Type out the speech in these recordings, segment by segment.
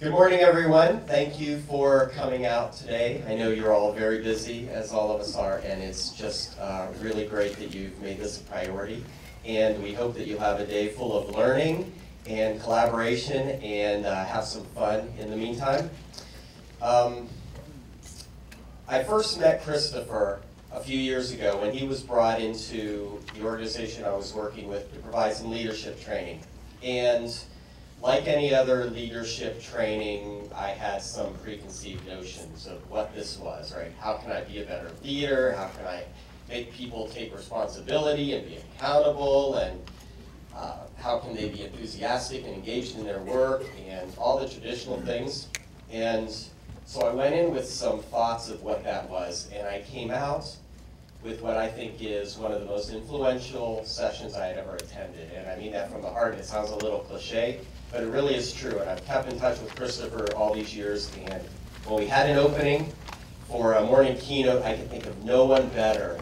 Good morning, everyone. Thank you for coming out today. I know you're all very busy, as all of us are, and it's just uh, really great that you've made this a priority. And we hope that you'll have a day full of learning and collaboration and uh, have some fun in the meantime. Um, I first met Christopher a few years ago when he was brought into the organization I was working with to provide some leadership training. And like any other leadership training, I had some preconceived notions of what this was, right? How can I be a better leader? How can I make people take responsibility and be accountable? And uh, how can they be enthusiastic and engaged in their work? And all the traditional things. And so I went in with some thoughts of what that was, and I came out with what I think is one of the most influential sessions I had ever attended. And I mean that from the heart. It sounds a little cliche, but it really is true. And I've kept in touch with Christopher all these years. And when we had an opening for a morning keynote, I could think of no one better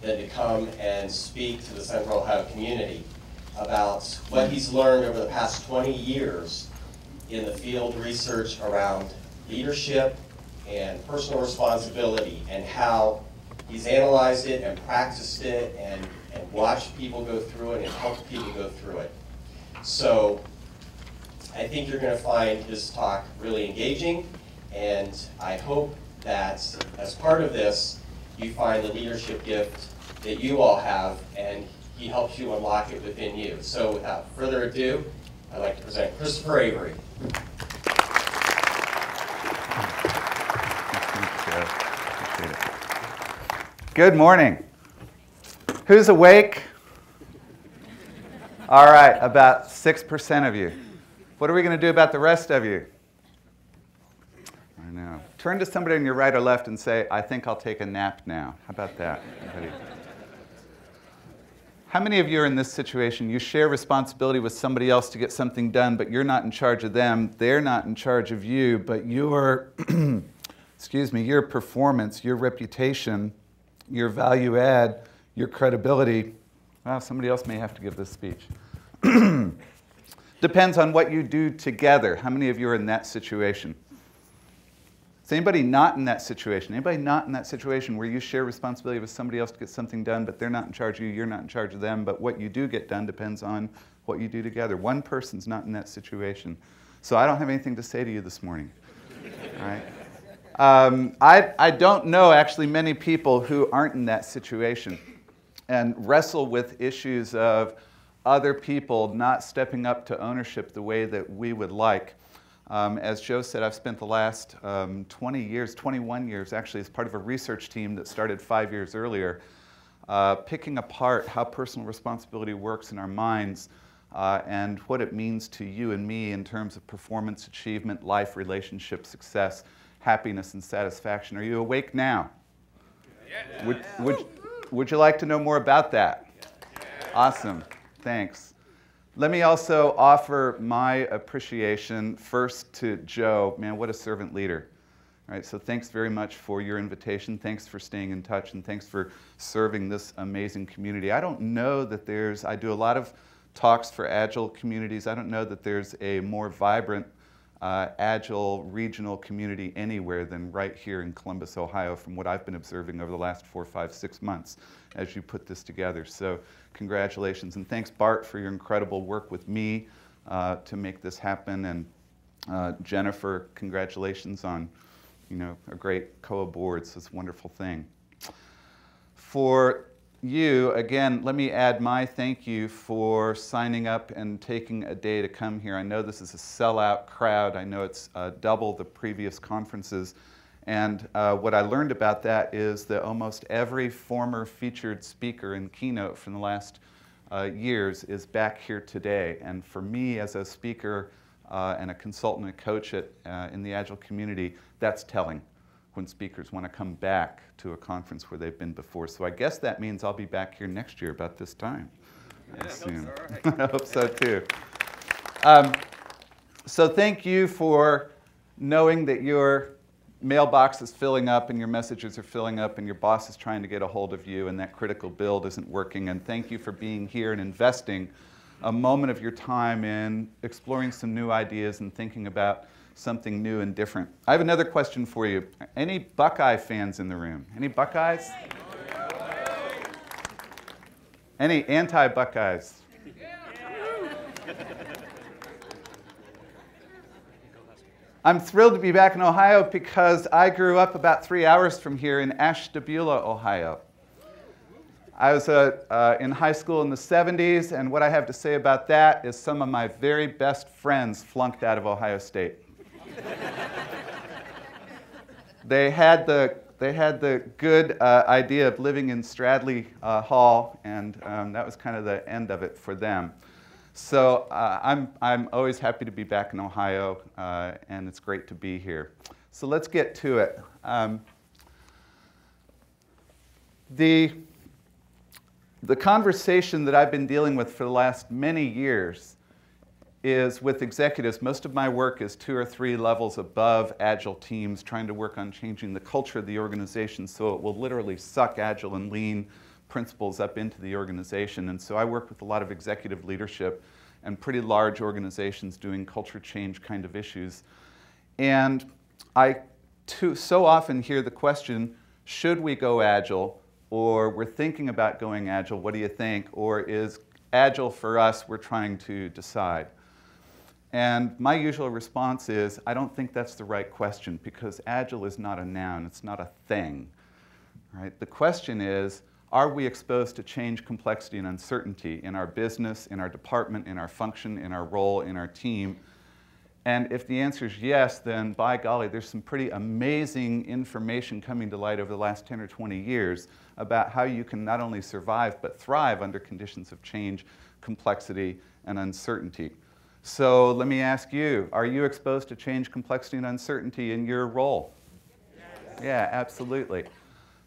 than to come and speak to the Central Ohio community about what he's learned over the past 20 years in the field research around leadership and personal responsibility and how he's analyzed it and practiced it and, and watched people go through it and helped people go through it. So I think you're going to find his talk really engaging and I hope that as part of this you find the leadership gift that you all have and he helps you unlock it within you. So without further ado, I'd like to present Christopher Avery. Good morning. Who's awake? All right, about 6% of you. What are we going to do about the rest of you? I know. Turn to somebody on your right or left and say, I think I'll take a nap now. How about that? How many of you are in this situation? You share responsibility with somebody else to get something done, but you're not in charge of them. They're not in charge of you, but your, excuse me, your performance, your reputation your value add, your credibility. Well, somebody else may have to give this speech. Depends on what you do together. How many of you are in that situation? Is anybody not in that situation? Anybody not in that situation where you share responsibility with somebody else to get something done, but they're not in charge of you, you're not in charge of them, but what you do get done depends on what you do together. One person's not in that situation. So I don't have anything to say to you this morning. Um, I, I don't know actually many people who aren't in that situation and wrestle with issues of other people not stepping up to ownership the way that we would like. Um, as Joe said, I've spent the last um, 20 years, 21 years actually, as part of a research team that started five years earlier, uh, picking apart how personal responsibility works in our minds uh, and what it means to you and me in terms of performance, achievement, life, relationship, success happiness and satisfaction. Are you awake now? Yeah. Would, would, would you like to know more about that? Yeah. Awesome. Thanks. Let me also offer my appreciation first to Joe. Man, what a servant leader. All right, so thanks very much for your invitation. Thanks for staying in touch and thanks for serving this amazing community. I don't know that there's, I do a lot of talks for agile communities. I don't know that there's a more vibrant uh, agile regional community anywhere than right here in Columbus, Ohio, from what I've been observing over the last four, five, six months as you put this together. So congratulations, and thanks Bart for your incredible work with me uh, to make this happen, and uh, Jennifer, congratulations on you know, a great COHAA board, it's a wonderful thing. For you, again, let me add my thank you for signing up and taking a day to come here. I know this is a sellout crowd. I know it's uh, double the previous conferences. And uh, what I learned about that is that almost every former featured speaker in Keynote from the last uh, years is back here today. And for me as a speaker uh, and a consultant and coach at, uh, in the Agile community, that's telling when speakers want to come back to a conference where they've been before. So I guess that means I'll be back here next year about this time. Yeah, I, soon. So, right. I hope so too. Um, so thank you for knowing that your mailbox is filling up and your messages are filling up and your boss is trying to get a hold of you and that critical build isn't working. And thank you for being here and investing a moment of your time in exploring some new ideas and thinking about something new and different. I have another question for you. Any Buckeye fans in the room? Any Buckeyes? Any anti Buckeyes? I'm thrilled to be back in Ohio because I grew up about three hours from here in Ashtabula, Ohio. I was uh, uh, in high school in the 70s, and what I have to say about that is some of my very best friends flunked out of Ohio State. they, had the, they had the good uh, idea of living in Stradley uh, Hall, and um, that was kind of the end of it for them. So uh, I'm, I'm always happy to be back in Ohio, uh, and it's great to be here. So let's get to it. Um, the, the conversation that I've been dealing with for the last many years is with executives. Most of my work is two or three levels above Agile teams, trying to work on changing the culture of the organization so it will literally suck Agile and Lean principles up into the organization. And so I work with a lot of executive leadership and pretty large organizations doing culture change kind of issues. And I too, so often hear the question, should we go agile? Or we're thinking about going agile, what do you think? Or is agile for us, we're trying to decide? And my usual response is, I don't think that's the right question because agile is not a noun, it's not a thing. Right? The question is, are we exposed to change, complexity, and uncertainty in our business, in our department, in our function, in our role, in our team? And if the answer is yes, then by golly, there's some pretty amazing information coming to light over the last 10 or 20 years about how you can not only survive but thrive under conditions of change, complexity, and uncertainty. So let me ask you are you exposed to change, complexity, and uncertainty in your role? Yes. Yeah, absolutely.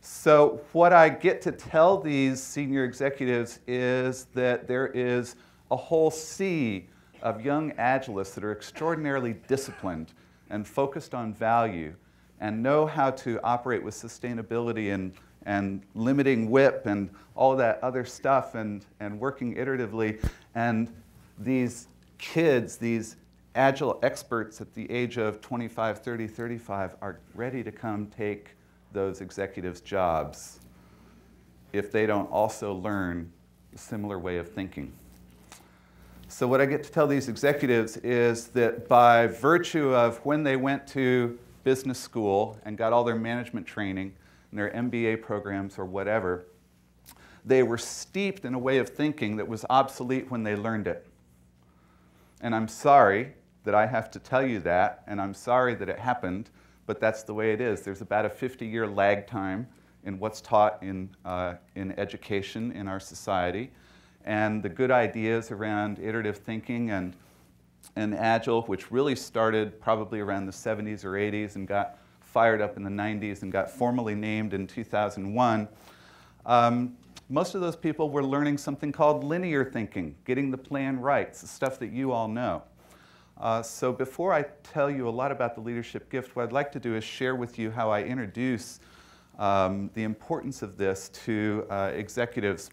So, what I get to tell these senior executives is that there is a whole sea of young agilists that are extraordinarily disciplined and focused on value and know how to operate with sustainability and, and limiting WIP and all that other stuff and, and working iteratively. And these kids, these agile experts at the age of 25, 30, 35, are ready to come take those executives' jobs if they don't also learn a similar way of thinking. So, what I get to tell these executives is that by virtue of when they went to business school and got all their management training and their MBA programs or whatever, they were steeped in a way of thinking that was obsolete when they learned it. And I'm sorry that I have to tell you that, and I'm sorry that it happened, but that's the way it is. There's about a 50 year lag time in what's taught in, uh, in education in our society. And the good ideas around iterative thinking and, and agile, which really started probably around the 70s or 80s and got fired up in the 90s and got formally named in 2001. Um, most of those people were learning something called linear thinking, getting the plan right, it's the stuff that you all know. Uh, so before I tell you a lot about the leadership gift, what I'd like to do is share with you how I introduce um, the importance of this to uh, executives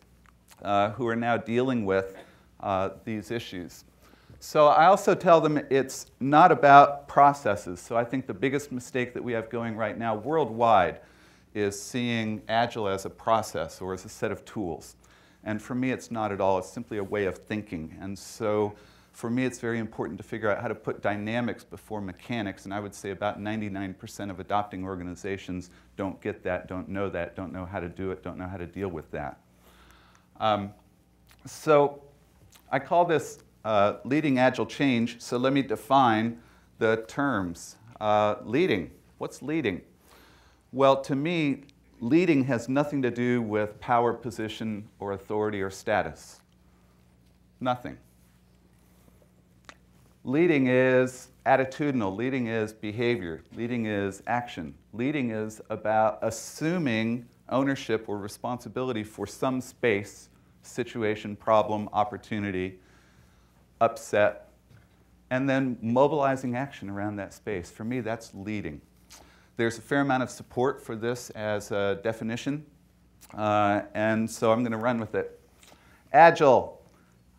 uh, who are now dealing with uh, these issues. So I also tell them it's not about processes. So I think the biggest mistake that we have going right now worldwide is seeing Agile as a process or as a set of tools. And for me, it's not at all. It's simply a way of thinking. And so for me, it's very important to figure out how to put dynamics before mechanics, and I would say about 99% of adopting organizations don't get that, don't know that, don't know how to do it, don't know how to deal with that. Um, so I call this uh, leading agile change, so let me define the terms. Uh, leading, what's leading? Well, to me, leading has nothing to do with power, position, or authority or status. Nothing. Leading is attitudinal, leading is behavior, leading is action. Leading is about assuming ownership or responsibility for some space, situation, problem, opportunity, upset, and then mobilizing action around that space. For me, that's leading. There's a fair amount of support for this as a definition, uh, and so I'm going to run with it. Agile,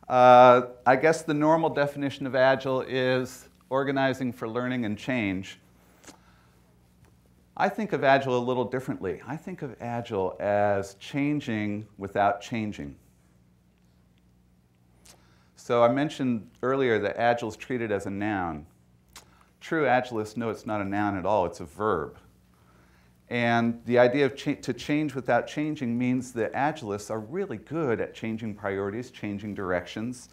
Uh, I guess the normal definition of Agile is organizing for learning and change. I think of Agile a little differently. I think of Agile as changing without changing. So I mentioned earlier that Agile is treated as a noun. True Agilists know it's not a noun at all, it's a verb. And the idea of cha to change without changing means that Agilists are really good at changing priorities, changing directions,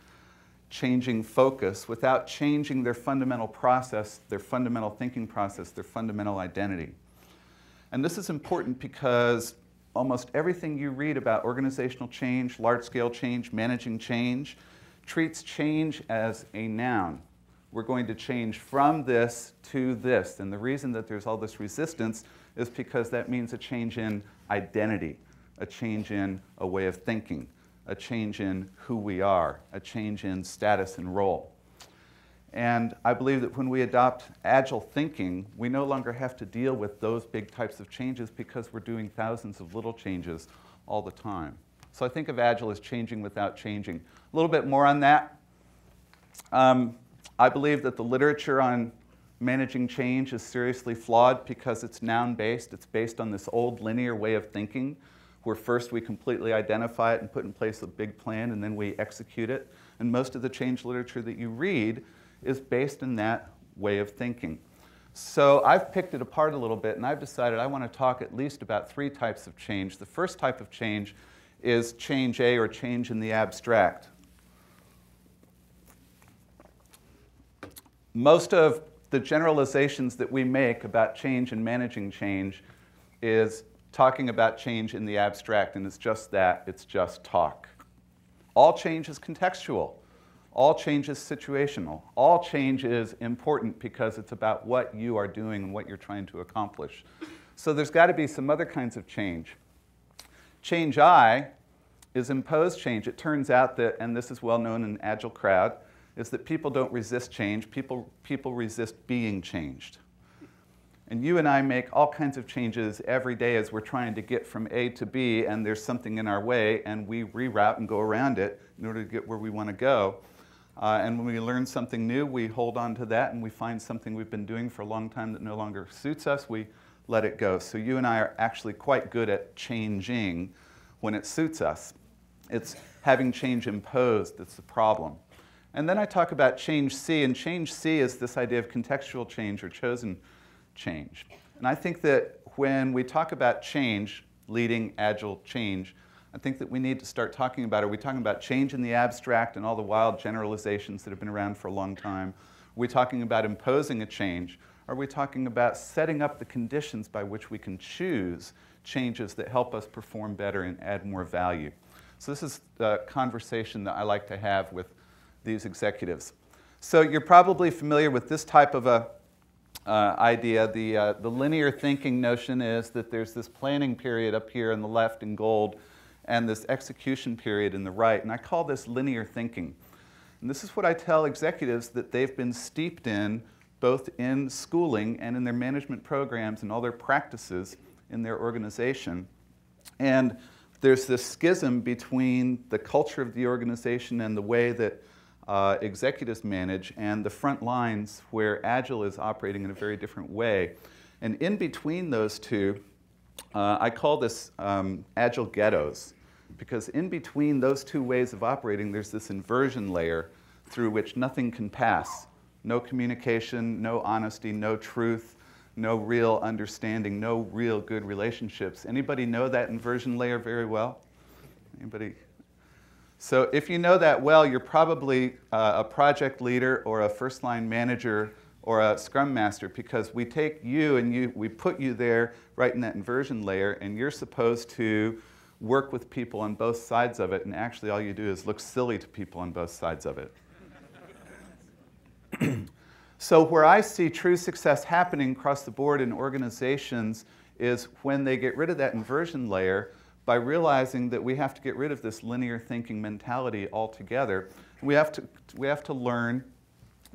changing focus without changing their fundamental process, their fundamental thinking process, their fundamental identity. And this is important because almost everything you read about organizational change, large-scale change, managing change, treats change as a noun. We're going to change from this to this. And the reason that there's all this resistance is because that means a change in identity, a change in a way of thinking, a change in who we are, a change in status and role. And I believe that when we adopt agile thinking, we no longer have to deal with those big types of changes because we're doing thousands of little changes all the time. So I think of agile as changing without changing. A little bit more on that. Um, I believe that the literature on managing change is seriously flawed because it's noun-based. It's based on this old linear way of thinking where first we completely identify it and put in place a big plan and then we execute it. And most of the change literature that you read is based in that way of thinking. So I've picked it apart a little bit and I've decided I want to talk at least about three types of change. The first type of change is change A or change in the abstract. Most of the generalizations that we make about change and managing change is talking about change in the abstract, and it's just that, it's just talk. All change is contextual. All change is situational. All change is important because it's about what you are doing and what you're trying to accomplish. So there's got to be some other kinds of change. Change I is imposed change. It turns out that, and this is well known in Agile crowd, is that people don't resist change, people, people resist being changed. And you and I make all kinds of changes every day as we're trying to get from A to B, and there's something in our way, and we reroute and go around it in order to get where we want to go. Uh, and when we learn something new, we hold on to that, and we find something we've been doing for a long time that no longer suits us, we let it go. So you and I are actually quite good at changing when it suits us. It's having change imposed that's the problem. And then I talk about change C, and change C is this idea of contextual change or chosen change. And I think that when we talk about change, leading agile change, I think that we need to start talking about, are we talking about change in the abstract and all the wild generalizations that have been around for a long time? Are we talking about imposing a change? Are we talking about setting up the conditions by which we can choose changes that help us perform better and add more value? So this is the conversation that I like to have with these executives. So you're probably familiar with this type of a uh, idea. The, uh, the linear thinking notion is that there's this planning period up here in the left in gold and this execution period in the right. And I call this linear thinking. And this is what I tell executives that they've been steeped in both in schooling and in their management programs and all their practices in their organization. And there's this schism between the culture of the organization and the way that uh, executives manage and the front lines where Agile is operating in a very different way. And in between those two, uh, I call this um, Agile ghettos because in between those two ways of operating, there's this inversion layer through which nothing can pass. No communication, no honesty, no truth, no real understanding, no real good relationships. Anybody know that inversion layer very well? Anybody so if you know that well, you're probably uh, a project leader or a first line manager or a scrum master because we take you and you, we put you there right in that inversion layer and you're supposed to work with people on both sides of it and actually all you do is look silly to people on both sides of it. so where I see true success happening across the board in organizations is when they get rid of that inversion layer by realizing that we have to get rid of this linear thinking mentality altogether. We have to, we have to learn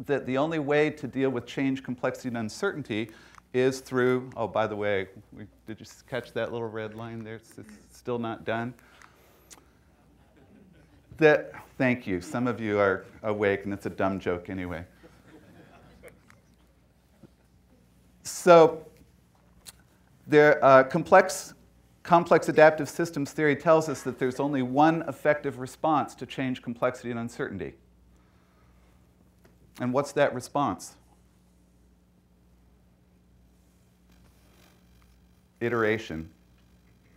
that the only way to deal with change, complexity, and uncertainty is through, oh, by the way, we, did you catch that little red line there? It's, it's still not done. that, thank you. Some of you are awake, and it's a dumb joke anyway. So, the uh, complex, complex adaptive systems theory tells us that there's only one effective response to change, complexity, and uncertainty. And what's that response? Iteration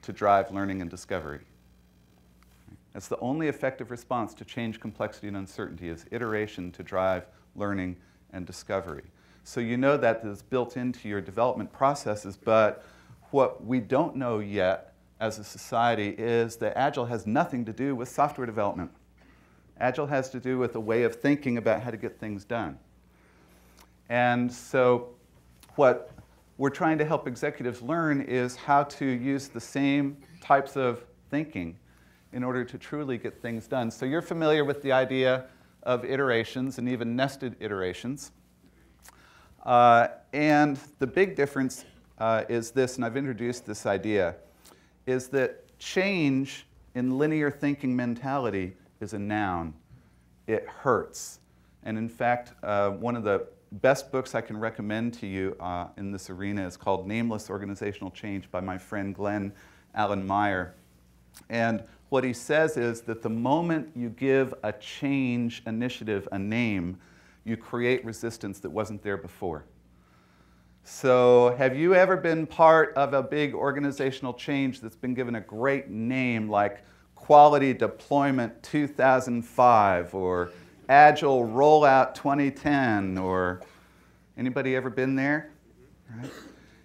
to drive learning and discovery. That's the only effective response to change, complexity, and uncertainty is iteration to drive learning and discovery. So you know that is built into your development processes, but what we don't know yet as a society is that Agile has nothing to do with software development. Agile has to do with a way of thinking about how to get things done. And so what we're trying to help executives learn is how to use the same types of thinking in order to truly get things done. So you're familiar with the idea of iterations and even nested iterations. Uh, and the big difference uh, is this, and I've introduced this idea, is that change in linear thinking mentality is a noun. It hurts. And in fact, uh, one of the best books I can recommend to you uh, in this arena is called Nameless Organizational Change by my friend Glenn Allen Meyer. And what he says is that the moment you give a change initiative a name, you create resistance that wasn't there before. So, have you ever been part of a big organizational change that's been given a great name like Quality Deployment 2005 or Agile Rollout 2010 or anybody ever been there? Right?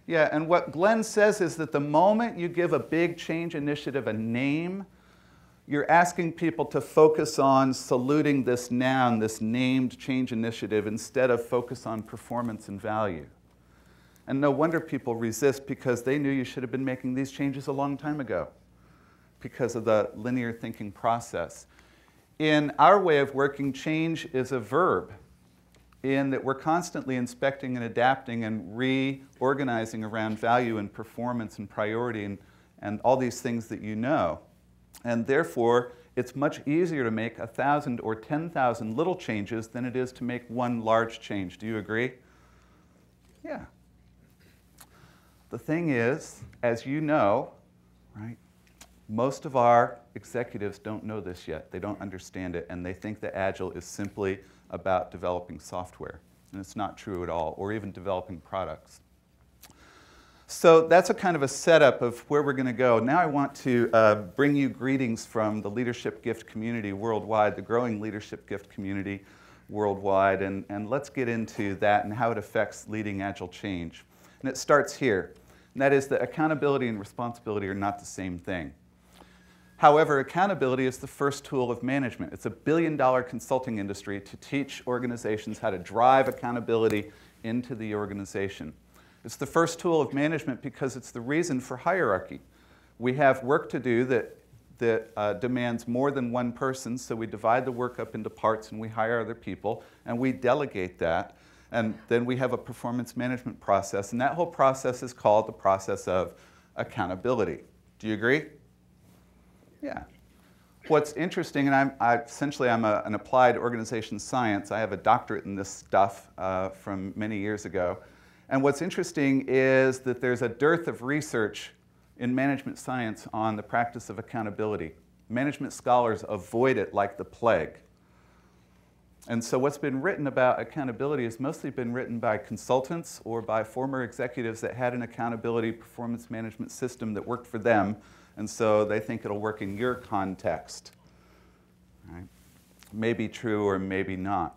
Yeah, and what Glenn says is that the moment you give a big change initiative a name, you're asking people to focus on saluting this noun, this named change initiative, instead of focus on performance and value. And no wonder people resist because they knew you should have been making these changes a long time ago because of the linear thinking process. In our way of working, change is a verb in that we're constantly inspecting and adapting and reorganizing around value and performance and priority and, and all these things that you know. And therefore, it's much easier to make a thousand or 10,000 little changes than it is to make one large change. Do you agree? Yeah. The thing is, as you know, right, most of our executives don't know this yet. They don't understand it, and they think that Agile is simply about developing software. And it's not true at all, or even developing products. So that's a kind of a setup of where we're going to go. Now I want to uh, bring you greetings from the Leadership Gift community worldwide, the growing Leadership Gift community worldwide, and, and let's get into that and how it affects leading agile change. And it starts here, and that is that accountability and responsibility are not the same thing. However, accountability is the first tool of management. It's a billion dollar consulting industry to teach organizations how to drive accountability into the organization. It's the first tool of management because it's the reason for hierarchy. We have work to do that, that uh, demands more than one person, so we divide the work up into parts and we hire other people and we delegate that. And then we have a performance management process, and that whole process is called the process of accountability. Do you agree? Yeah. What's interesting, and I'm I, essentially I'm a, an applied organization science. I have a doctorate in this stuff uh, from many years ago. And what's interesting is that there's a dearth of research in management science on the practice of accountability. Management scholars avoid it like the plague. And so what's been written about accountability has mostly been written by consultants or by former executives that had an accountability performance management system that worked for them, and so they think it'll work in your context. Right? Maybe true or maybe not.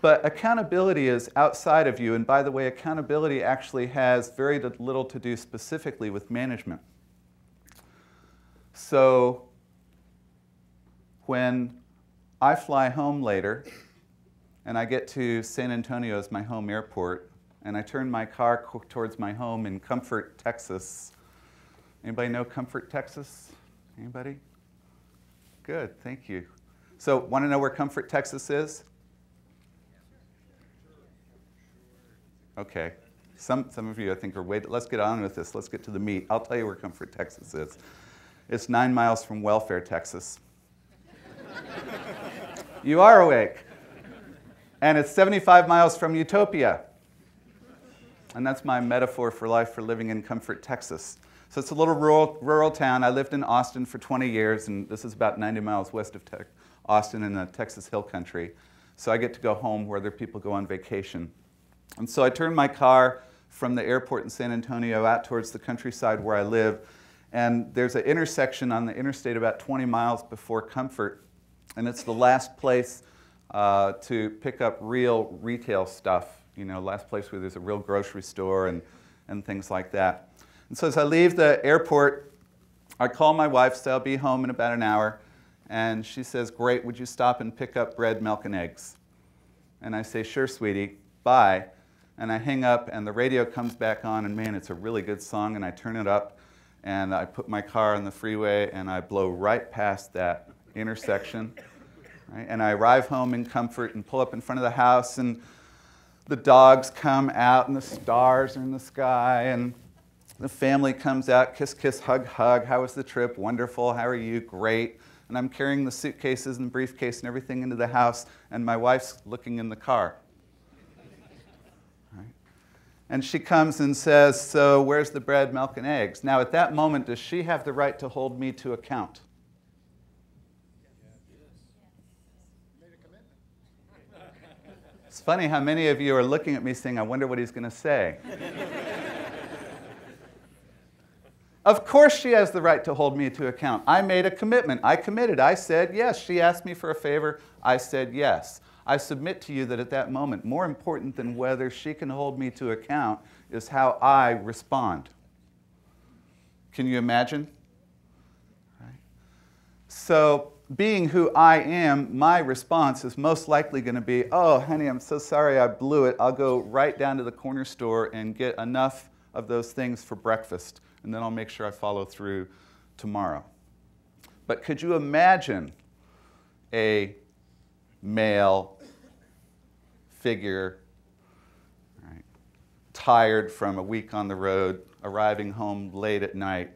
But accountability is outside of you. And by the way, accountability actually has very little to do specifically with management. So when I fly home later and I get to San Antonio as my home airport and I turn my car towards my home in Comfort, Texas. Anybody know Comfort, Texas? Anybody? Good, thank you. So, want to know where Comfort, Texas is? Okay. Some, some of you, I think, are waiting. Let's get on with this. Let's get to the meat. I'll tell you where Comfort, Texas is. It's nine miles from Welfare, Texas. You are awake. And it's 75 miles from Utopia. And that's my metaphor for life for living in Comfort, Texas. So it's a little rural, rural town. I lived in Austin for 20 years, and this is about 90 miles west of Te- Austin in the Texas Hill Country. So I get to go home where other people go on vacation. And so I turned my car from the airport in San Antonio out towards the countryside where I live. And there's an intersection on the interstate about 20 miles before Comfort. And it's the last place uh, to pick up real retail stuff, you know, last place where there's a real grocery store and, and things like that. And so as I leave the airport, I call my wife, say I'll be home in about an hour. And she says, Great, would you stop and pick up bread, milk, and eggs? And I say, Sure, sweetie, bye. And I hang up, and the radio comes back on, and man, it's a really good song. And I turn it up, and I put my car on the freeway, and I blow right past that intersection. Right? And I arrive home in comfort and pull up in front of the house, and the dogs come out, and the stars are in the sky, and the family comes out, kiss, kiss, hug, hug. How was the trip? Wonderful. How are you? Great. And I'm carrying the suitcases and briefcase and everything into the house, and my wife's looking in the car. And she comes and says, So, where's the bread, milk, and eggs? Now, at that moment, does she have the right to hold me to account? It's funny how many of you are looking at me saying, I wonder what he's going to say. Of course, she has the right to hold me to account. I made a commitment. I committed. I said yes. She asked me for a favor. I said yes. I submit to you that at that moment, more important than whether she can hold me to account is how I respond. Can you imagine? Right. So, being who I am, my response is most likely going to be, Oh, honey, I'm so sorry I blew it. I'll go right down to the corner store and get enough of those things for breakfast and then I'll make sure I follow through tomorrow. But could you imagine a male figure, right, tired from a week on the road, arriving home late at night,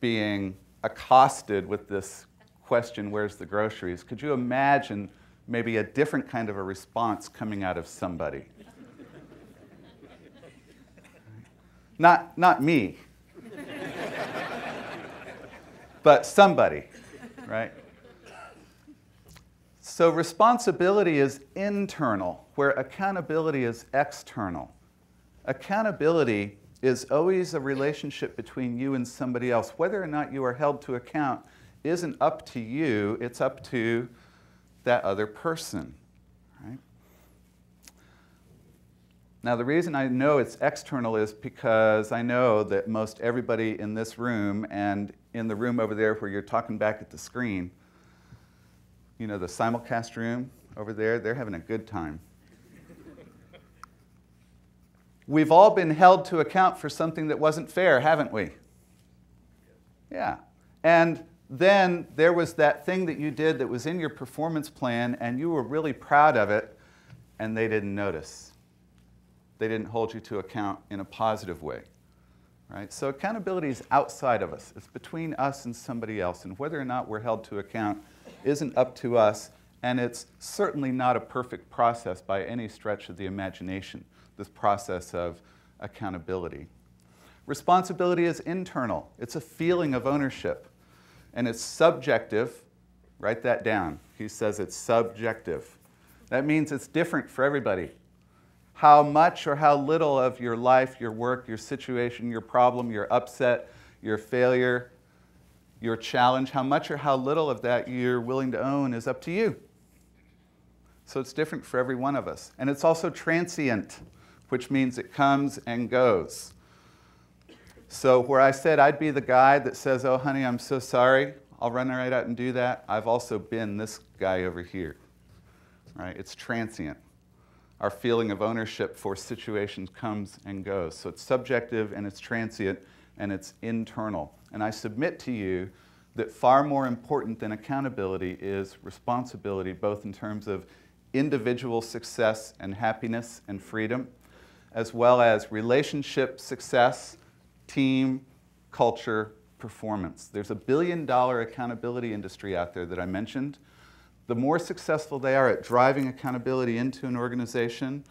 being accosted with this question, Where's the groceries? Could you imagine maybe a different kind of a response coming out of somebody? not, not me, but somebody, right? So responsibility is internal, where accountability is external. Accountability is always a relationship between you and somebody else. Whether or not you are held to account isn't up to you, it's up to that other person. Right? Now, the reason I know it's external is because I know that most everybody in this room and in the room over there where you're talking back at the screen, you know, the simulcast room over there, they're having a good time. We've all been held to account for something that wasn't fair, haven't we? Yeah. And then there was that thing that you did that was in your performance plan, and you were really proud of it, and they didn't notice. They didn't hold you to account in a positive way. Right? So accountability is outside of us. It's between us and somebody else. And whether or not we're held to account isn't up to us. And it's certainly not a perfect process by any stretch of the imagination, this process of accountability. Responsibility is internal. It's a feeling of ownership. And it's subjective. Write that down. He says it's subjective. That means it's different for everybody how much or how little of your life, your work, your situation, your problem, your upset, your failure, your challenge, how much or how little of that you're willing to own is up to you. So it's different for every one of us. And it's also transient, which means it comes and goes. So, where I said I'd be the guy that says, Oh, honey, I'm so sorry, I'll run right out and do that, I've also been this guy over here. Right? It's transient our feeling of ownership for situations comes and goes. So it's subjective and it's transient and it's internal. And I submit to you that far more important than accountability is responsibility, both in terms of individual success and happiness and freedom, as well as relationship success, team, culture, performance. There's a billion dollar accountability industry out there that I mentioned the more successful they are at driving accountability into an organization,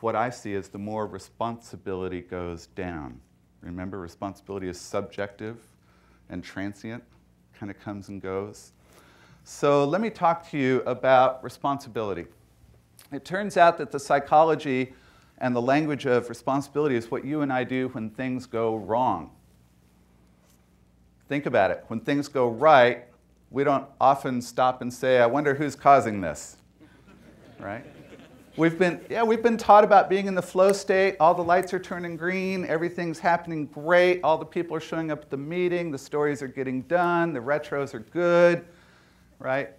what I see is the more responsibility goes down. Remember, responsibility is subjective and transient, kind of comes and goes. So let me talk to you about responsibility. It turns out that the psychology and the language of responsibility is what you and I do when things go wrong. Think about it. When things go right, we don't often stop and say, I wonder who's causing this, right? We've been, yeah, we've been taught about being in the flow state. All the lights are turning green. Everything's happening great. All the people are showing up at the meeting. The stories are getting done. The retros are good, right?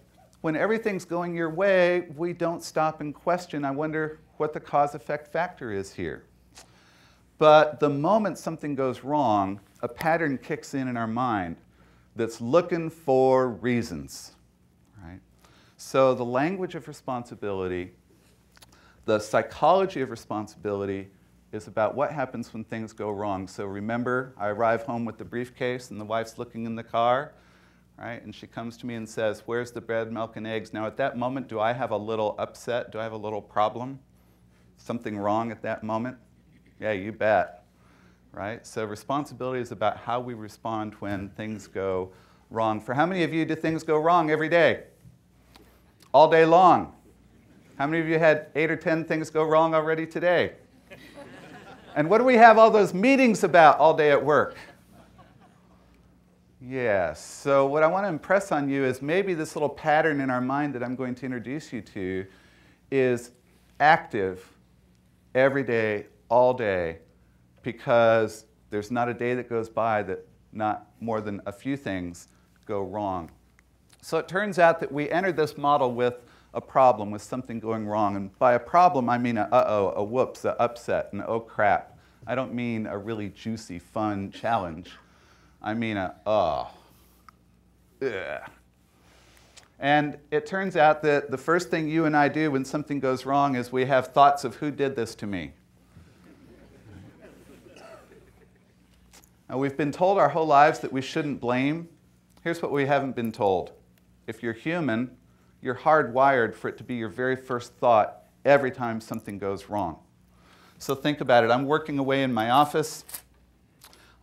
When everything's going your way, we don't stop and question. I wonder what the cause effect factor is here. But the moment something goes wrong, a pattern kicks in in our mind that's looking for reasons, right? So the language of responsibility, the psychology of responsibility is about what happens when things go wrong. So remember, I arrive home with the briefcase and the wife's looking in the car, right? And she comes to me and says, Where's the bread, milk, and eggs? Now, at that moment, do I have a little upset? Do I have a little problem? Something wrong at that moment? Yeah, you bet, right? So, responsibility is about how we respond when things go wrong. For how many of you do things go wrong every day? All day long. How many of you had eight or ten things go wrong already today? And what do we have all those meetings about all day at work? Yes. So, what I want to impress on you is maybe this little pattern in our mind that I'm going to introduce you to is active every day, all day, because there's not a day that goes by that not more than a few things go wrong. So, it turns out that we entered this model with a problem, with something going wrong. And by a problem, I mean a uh oh, a whoops, a upset, an oh crap. I don't mean a really juicy, fun challenge. I mean uh, a, oh, ugh. And it turns out that the first thing you and I do when something goes wrong is we have thoughts of who did this to me. Now, we've been told our whole lives that we shouldn't blame. Here's what we haven't been told. If you're human, you're hardwired for it to be your very first thought every time something goes wrong. So think about it. I'm working away in my office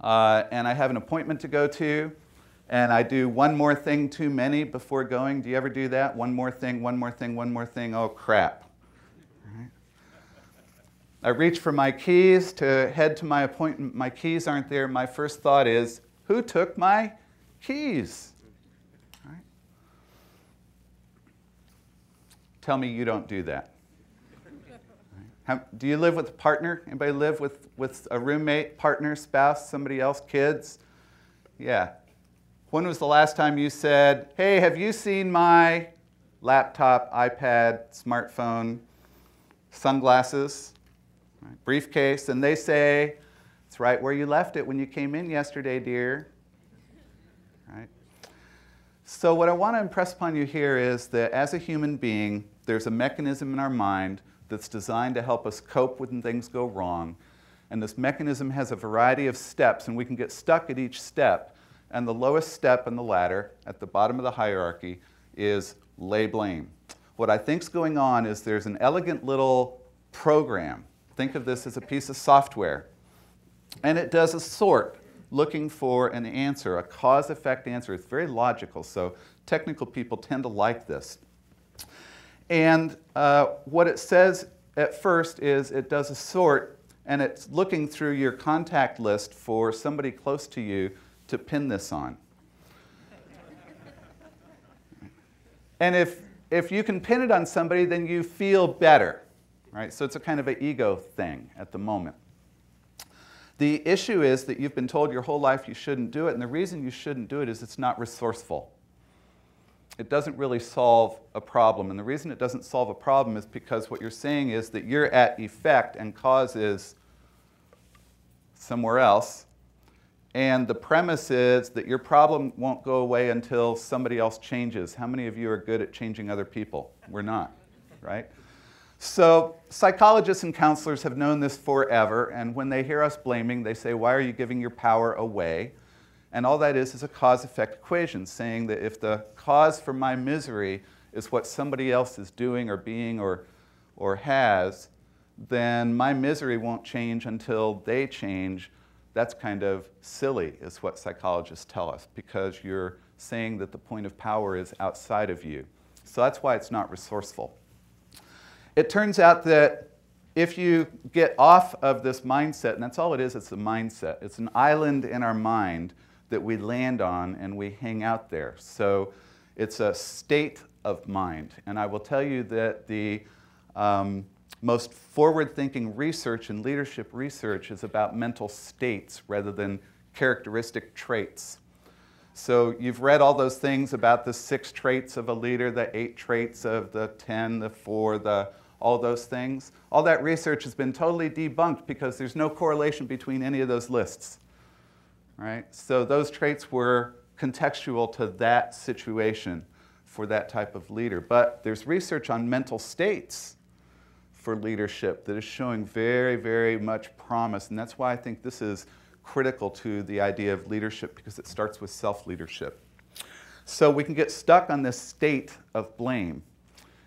uh, and I have an appointment to go to, and I do one more thing too many before going. Do you ever do that? One more thing, one more thing, one more thing. Oh, crap. I reach for my keys to head to my appointment. My keys aren't there. My first thought is, who took my keys? Tell me you don't do that. How, do you live with a partner? Anybody live with, with a roommate, partner, spouse, somebody else, kids? Yeah. When was the last time you said, hey, have you seen my laptop, iPad, smartphone, sunglasses, briefcase? And they say, it's right where you left it when you came in yesterday, dear. Right? So, what I want to impress upon you here is that as a human being, there's a mechanism in our mind that's designed to help us cope when things go wrong. And this mechanism has a variety of steps, and we can get stuck at each step. And the lowest step in the ladder, at the bottom of the hierarchy, is lay blame. What I think's going on is there's an elegant little program. Think of this as a piece of software. And it does a sort looking for an answer, a cause effect answer. It's very logical, so technical people tend to like this. And uh, what it says at first is it does a sort and it's looking through your contact list for somebody close to you to pin this on. and if, if you can pin it on somebody, then you feel better, right? So it's a kind of an ego thing at the moment. The issue is that you've been told your whole life you shouldn't do it, and the reason you shouldn't do it is it's not resourceful it doesn't really solve a problem. And the reason it doesn't solve a problem is because what you're saying is that you're at effect and cause is somewhere else. And the premise is that your problem won't go away until somebody else changes. How many of you are good at changing other people? We're not, right? So, psychologists and counselors have known this forever, and when they hear us blaming, they say, Why are you giving your power away? And all that is is a cause effect equation saying that if the cause for my misery is what somebody else is doing or being or, or has, then my misery won't change until they change. That's kind of silly, is what psychologists tell us, because you're saying that the point of power is outside of you. So that's why it's not resourceful. It turns out that if you get off of this mindset, and that's all it is, it's a mindset. It's an island in our mind that we land on and we hang out there. So it's a state of mind. And I will tell you that the um, most forward-thinking research and leadership research is about mental states rather than characteristic traits. So you've read all those things about the six traits of a leader, the eight traits of the 10, the four, the all those things. All that research has been totally debunked because there's no correlation between any of those lists. Right? So those traits were contextual to that situation for that type of leader. But there's research on mental states for leadership that is showing very, very much promise. And that's why I think this is critical to the idea of leadership because it starts with self-leadership. So we can get stuck on this state of blame.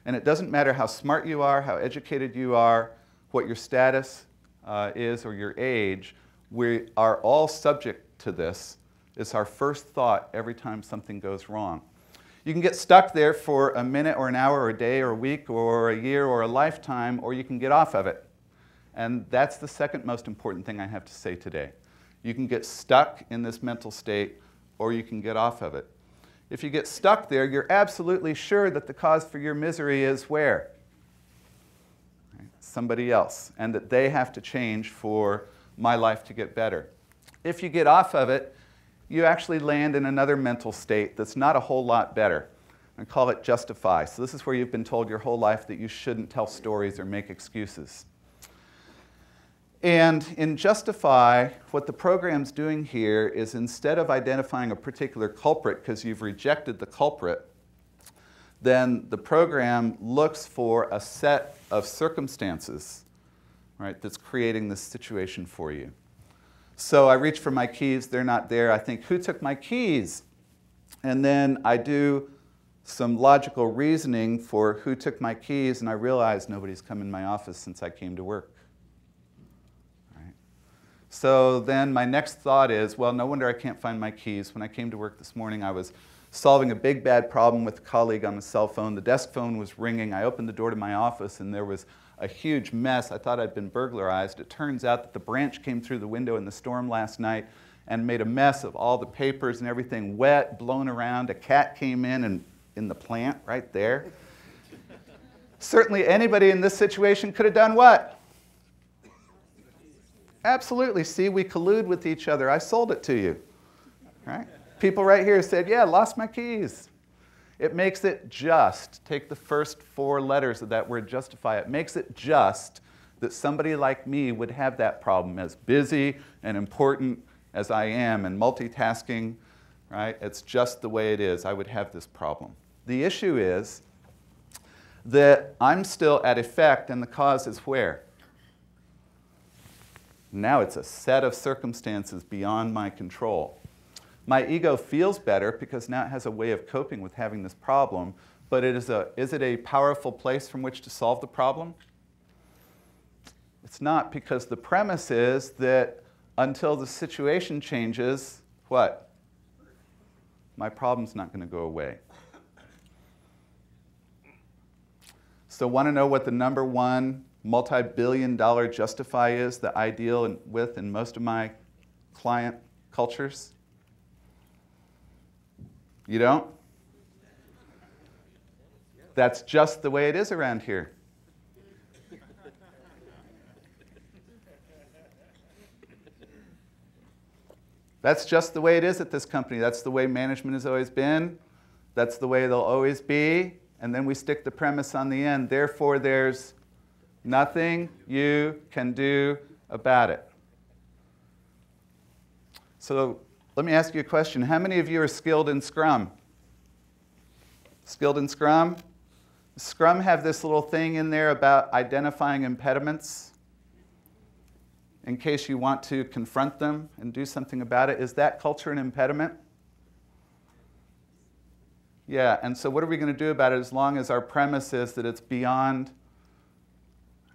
And it doesn't matter how smart you are, how educated you are, what your status uh, is, or your age, we are all subject to this. It's our first thought every time something goes wrong. You can get stuck there for a minute or an hour or a day or a week or a year or a lifetime, or you can get off of it. And that's the second most important thing I have to say today. You can get stuck in this mental state, or you can get off of it. If you get stuck there, you're absolutely sure that the cause for your misery is where? Somebody else, and that they have to change for my life to get better. If you get off of it, you actually land in another mental state that's not a whole lot better. I call it justify. So this is where you've been told your whole life that you shouldn't tell stories or make excuses. And in Justify, what the program's doing here is instead of identifying a particular culprit because you've rejected the culprit, then the program looks for a set of circumstances right, that's creating this situation for you. So I reach for my keys, they're not there. I think, who took my keys? And then I do some logical reasoning for who took my keys, and I realize nobody's come in my office since I came to work. So then my next thought is, well, no wonder I can't find my keys. When I came to work this morning, I was solving a big bad problem with a colleague on the cell phone. The desk phone was ringing. I opened the door to my office and there was a huge mess. I thought I'd been burglarized. It turns out that the branch came through the window in the storm last night and made a mess of all the papers and everything wet, blown around. A cat came in and in the plant right there. Certainly anybody in this situation could have done what? Absolutely. See, we collude with each other. I sold it to you. Right? People right here said, yeah, lost my keys. It makes it just. Take the first four letters of that word justify. It makes it just that somebody like me would have that problem as busy and important as I am and multitasking, right? It's just the way it is. I would have this problem. The issue is that I'm still at effect and the cause is where? Now it's a set of circumstances beyond my control. My ego feels better because now it has a way of coping with having this problem, but it is, a, is it a powerful place from which to solve the problem? It's not because the premise is that until the situation changes, what? My problem's not going to go away. So want to know what the number one multi-billion dollar Justify is the ideal and with in most of my client cultures? You don't? That's just the way it is around here. That's just the way it is at this company. That's the way management has always been. That's the way they'll always be. And then we stick the premise on the end. Therefore, there's Nothing you can do about it. So let me ask you a question. How many of you are skilled in Scrum? Skilled in Scrum? Scrum have this little thing in there about identifying impediments in case you want to confront them and do something about it. Is that culture an impediment? Yeah, and so what are we going to do about it as long as our premise is that it's beyond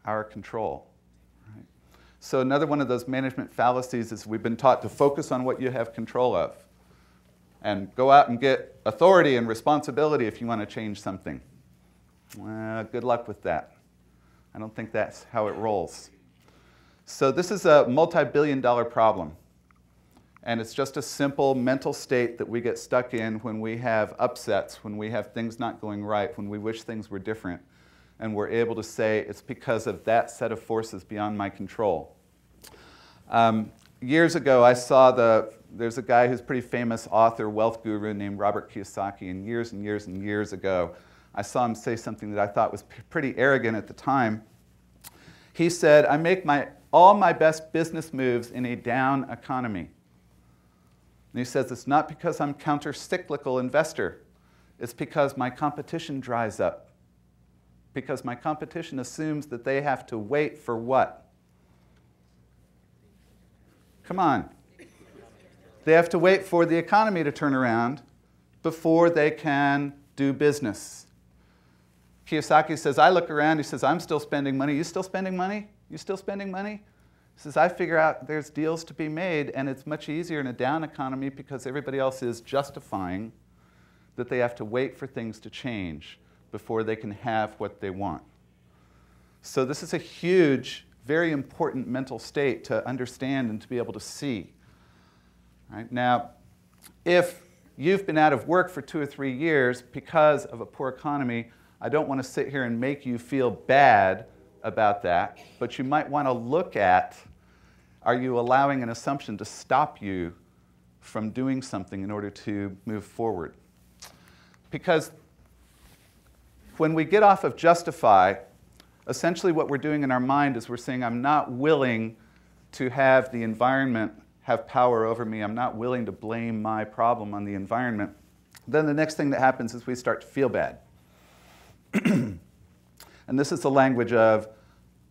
our control? So, another one of those management fallacies is we've been taught to focus on what you have control of and go out and get authority and responsibility if you want to change something. Well, good luck with that. I don't think that's how it rolls. So, this is a multi billion dollar problem. And it's just a simple mental state that we get stuck in when we have upsets, when we have things not going right, when we wish things were different. And we're able to say it's because of that set of forces beyond my control. Um, years ago, I saw the, there's a guy who's a pretty famous author, wealth guru named Robert Kiyosaki. And years and years and years ago, I saw him say something that I thought was pretty arrogant at the time. He said, I make my, all my best business moves in a down economy. And he says, It's not because I'm counter cyclical investor, it's because my competition dries up. Because my competition assumes that they have to wait for what? Come on. They have to wait for the economy to turn around before they can do business. Kiyosaki says, I look around, he says, I'm still spending money. You still spending money? You still spending money? He says, I figure out there's deals to be made, and it's much easier in a down economy because everybody else is justifying that they have to wait for things to change before they can have what they want. So, this is a huge, very important mental state to understand and to be able to see. Right? Now, if you've been out of work for two or three years because of a poor economy, I don't want to sit here and make you feel bad about that, but you might want to look at are you allowing an assumption to stop you from doing something in order to move forward? Because when we get off of justify, essentially what we're doing in our mind is we're saying, I'm not willing to have the environment have power over me. I'm not willing to blame my problem on the environment. Then the next thing that happens is we start to feel bad. and this is the language of,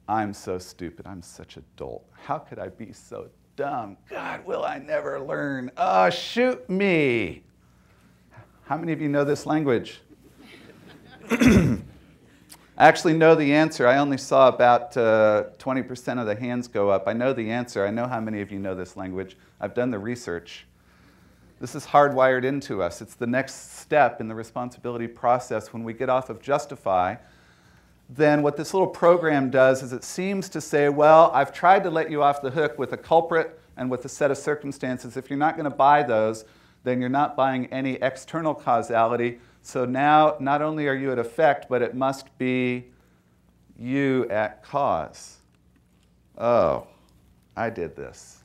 I'm so stupid. I'm such a dolt. How could I be so dumb? God, will I never learn? Oh, shoot me. How many of you know this language? I actually know the answer. I only saw about uh, 20% of the hands go up. I know the answer. I know how many of you know this language. I've done the research. This is hardwired into us. It's the next step in the responsibility process when we get off of justify then what this little program does is it seems to say, well, I've tried to let you off the hook with a culprit and with a set of circumstances. If you're not going to buy those, then you're not buying any external causality. So now not only are you at effect, but it must be you at cause. Oh, I did this.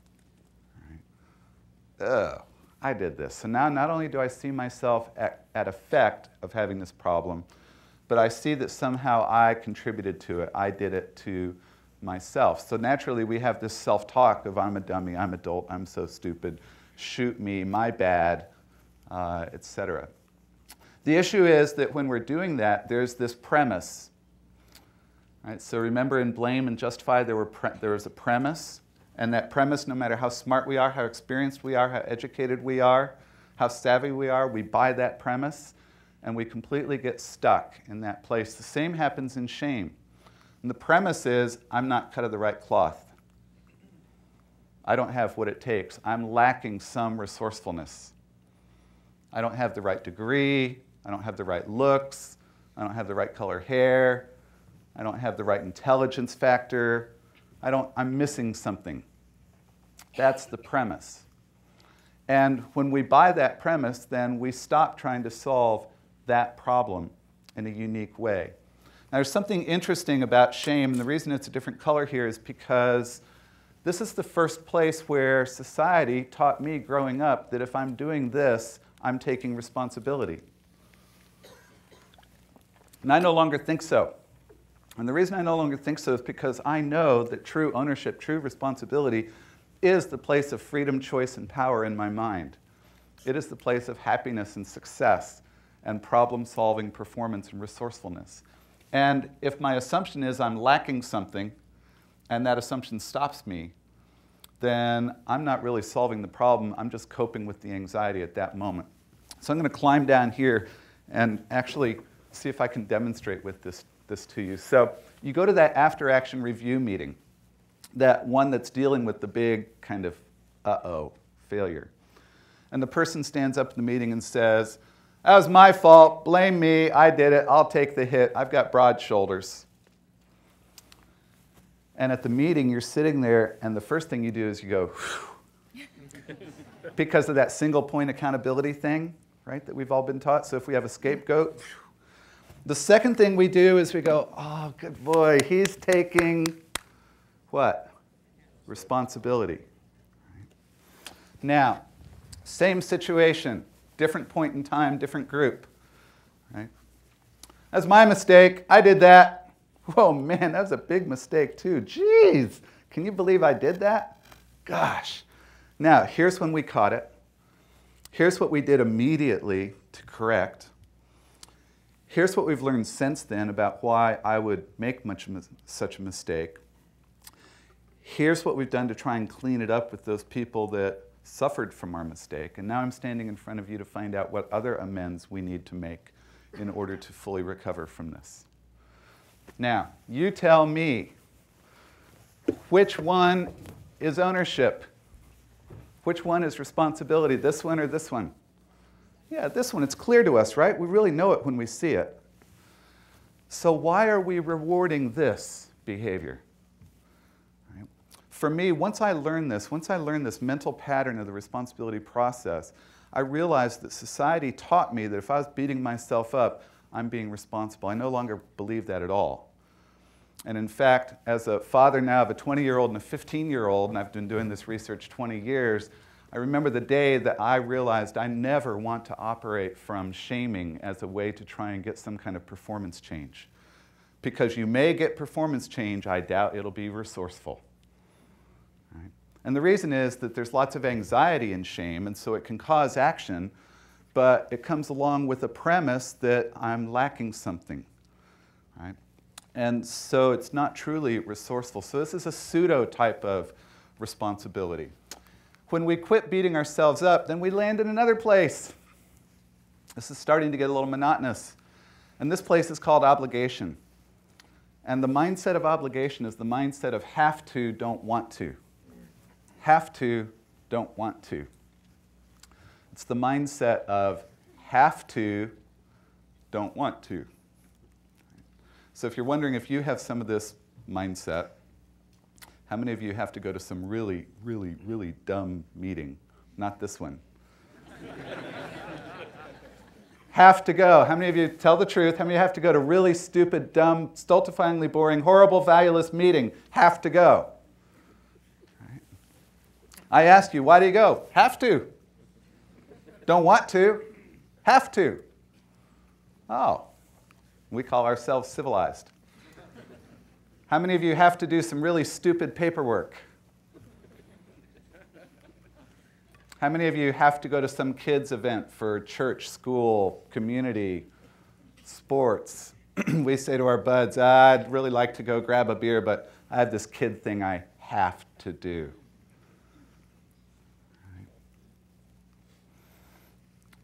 Oh, I did this. So now not only do I see myself at, at effect of having this problem, but I see that somehow I contributed to it. I did it to myself. So naturally, we have this self talk of I'm a dummy, I'm adult, I'm so stupid, shoot me, my bad, uh, etc. The issue is that when we're doing that, there's this premise. Right? So remember in blame and justify, there, were there was a premise. And that premise, no matter how smart we are, how experienced we are, how educated we are, how savvy we are, we buy that premise and we completely get stuck in that place. The same happens in shame. And the premise is I'm not cut of the right cloth. I don't have what it takes. I'm lacking some resourcefulness. I don't have the right degree. I don't have the right looks. I don't have the right color hair. I don't have the right intelligence factor. I don't, I'm missing something. That's the premise. And when we buy that premise, then we stop trying to solve that problem in a unique way. Now, there's something interesting about shame, and the reason it's a different color here is because this is the first place where society taught me growing up that if I'm doing this, I'm taking responsibility. And I no longer think so. And the reason I no longer think so is because I know that true ownership, true responsibility, is the place of freedom, choice, and power in my mind. It is the place of happiness and success and problem solving performance and resourcefulness. And if my assumption is I'm lacking something and that assumption stops me, then I'm not really solving the problem. I'm just coping with the anxiety at that moment. So I'm going to climb down here and actually see if I can demonstrate with this, this to you. So you go to that after action review meeting, that one that's dealing with the big kind of uh-oh failure. And the person stands up in the meeting and says, that was my fault, blame me, I did it, I'll take the hit, I've got broad shoulders. And at the meeting, you're sitting there, and the first thing you do is you go, because of that single point accountability thing, right, that we've all been taught. So if we have a scapegoat, the second thing we do is we go, oh, good boy, he's taking what? Responsibility. Now, same situation, different point in time, different group. Right? That's my mistake. I did that. Whoa, man, that was a big mistake too. Jeez, can you believe I did that? Gosh. Now, here's when we caught it. Here's what we did immediately to correct. Here's what we've learned since then about why I would make much such a mistake. Here's what we've done to try and clean it up with those people that suffered from our mistake. And now I'm standing in front of you to find out what other amends we need to make in order to fully recover from this. Now, you tell me which one is ownership? Which one is responsibility, this one or this one? Yeah, this one, it's clear to us, right? We really know it when we see it. So, why are we rewarding this behavior? For me, once I learned this, once I learned this mental pattern of the responsibility process, I realized that society taught me that if I was beating myself up, I'm being responsible. I no longer believe that at all. And in fact, as a father now of a 20 year old and a 15 year old, and I've been doing this research 20 years, I remember the day that I realized I never want to operate from shaming as a way to try and get some kind of performance change. Because you may get performance change, I doubt it'll be resourceful. Right? And the reason is that there's lots of anxiety in shame, and so it can cause action, but it comes along with a premise that I'm lacking something. Right? And so it's not truly resourceful. So this is a pseudo type of responsibility. When we quit beating ourselves up, then we land in another place. This is starting to get a little monotonous. And this place is called obligation. And the mindset of obligation is the mindset of have to, don't want to. Have to, don't want to. It's the mindset of have to, don't want to. So if you're wondering if you have some of this mindset, how many of you have to go to some really, really, really dumb meeting? Not this one. have to go. How many of you tell the truth? How many have to go to really stupid, dumb, stultifyingly boring, horrible, valueless meeting? Have to go. I asked you, why do you go? Have to. Don't want to. Have to. Oh, we call ourselves civilized. How many of you have to do some really stupid paperwork? How many of you have to go to some kids' event for church, school, community, sports? we say to our buds, I'd really like to go grab a beer, but I have this kid thing I have to do.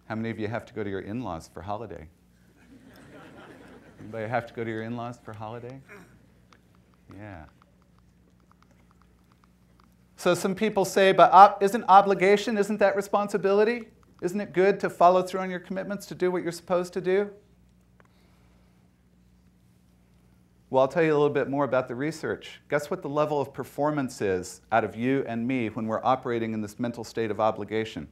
How many of you have to go to your in laws for holiday? Anybody have to go to your in laws for holiday? Yeah. So some people say, but op- isn't obligation, isn't that responsibility? Isn't it good to follow through on your commitments to do what you're supposed to do? Well, I'll tell you a little bit more about the research. Guess what the level of performance is out of you and me when we're operating in this mental state of obligation?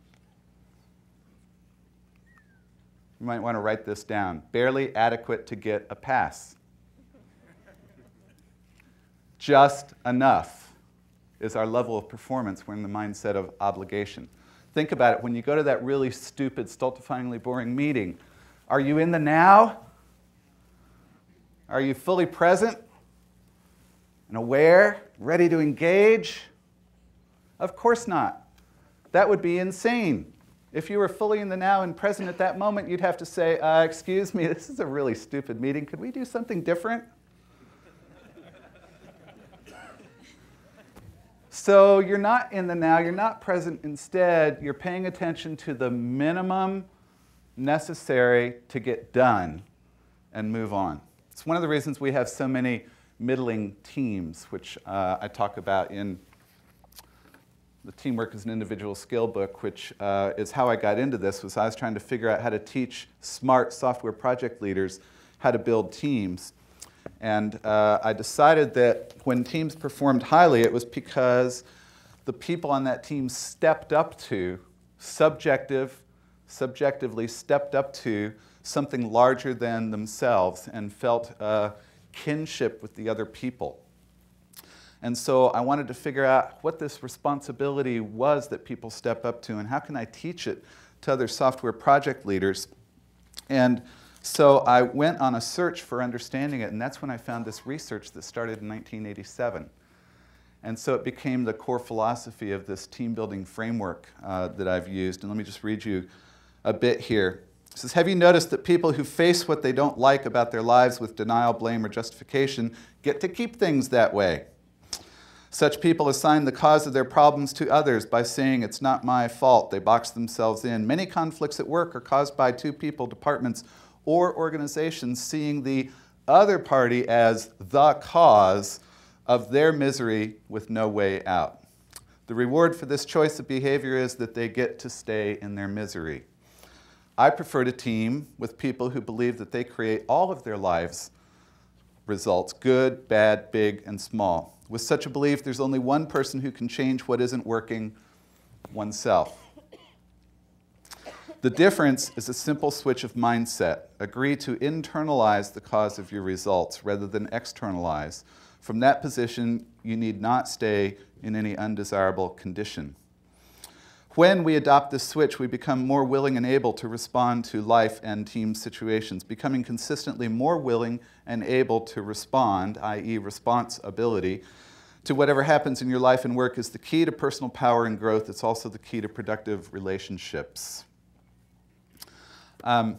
You might want to write this down. Barely adequate to get a pass just enough is our level of performance. We're in the mindset of obligation. Think about it. When you go to that really stupid, stultifyingly boring meeting, are you in the now? Are you fully present and aware, ready to engage? Of course not. That would be insane. If you were fully in the now and present at that moment, you'd have to say, uh, Excuse me, this is a really stupid meeting. Could we do something different? So you're not in the now, you're not present. Instead, you're paying attention to the minimum necessary to get done and move on. It's one of the reasons we have so many middling teams, which uh, I talk about in the Teamwork Is an Individual Skill book, which uh, is how I got into this, was I was trying to figure out how to teach smart software project leaders how to build teams. And uh, I decided that when teams performed highly, it was because the people on that team stepped up to subjective, subjectively stepped up to something larger than themselves and felt a kinship with the other people. And so I wanted to figure out what this responsibility was that people step up to and how can I teach it to other software project leaders. And so I went on a search for understanding it, and that's when I found this research that started in 1987. And so it became the core philosophy of this team building framework uh, that I've used. And let me just read you a bit here. It says, Have you noticed that people who face what they don't like about their lives with denial, blame, or justification get to keep things that way? Such people assign the cause of their problems to others by saying, It's not my fault. They box themselves in. Many conflicts at work are caused by two people, departments, or organizations seeing the other party as the cause of their misery with no way out. The reward for this choice of behavior is that they get to stay in their misery. I prefer to team with people who believe that they create all of their lives' results good, bad, big, and small. With such a belief, there's only one person who can change what isn't working oneself. The difference is a simple switch of mindset. Agree to internalize the cause of your results rather than externalize. From that position, you need not stay in any undesirable condition. When we adopt this switch, we become more willing and able to respond to life and team situations, becoming consistently more willing and able to respond, i.e., response ability, to whatever happens in your life and work is the key to personal power and growth. It's also the key to productive relationships. Um,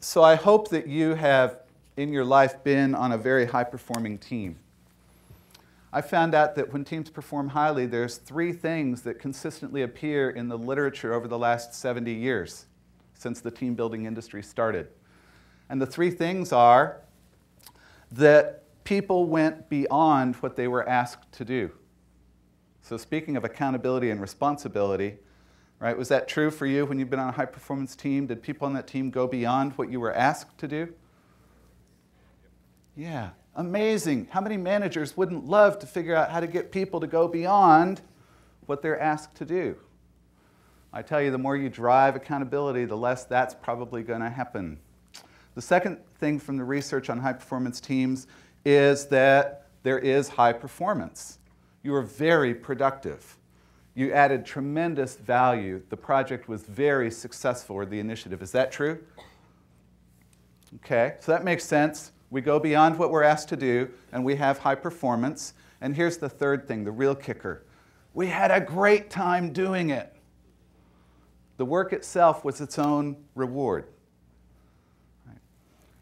so I hope that you have in your life been on a very high performing team. I found out that when teams perform highly, there's three things that consistently appear in the literature over the last 70 years since the team building industry started. And the three things are that people went beyond what they were asked to do. So, speaking of accountability and responsibility, right, was that true for you when you've been on a high performance team? Did people on that team go beyond what you were asked to do? Yeah, amazing. How many managers wouldn't love to figure out how to get people to go beyond what they're asked to do? I tell you, the more you drive accountability, the less that's probably going to happen. The second thing from the research on high performance teams is that there is high performance. You are very productive. You added tremendous value. The project was very successful, or the initiative. Is that true? Okay, so that makes sense. We go beyond what we're asked to do, and we have high performance. And here's the third thing the real kicker we had a great time doing it. The work itself was its own reward.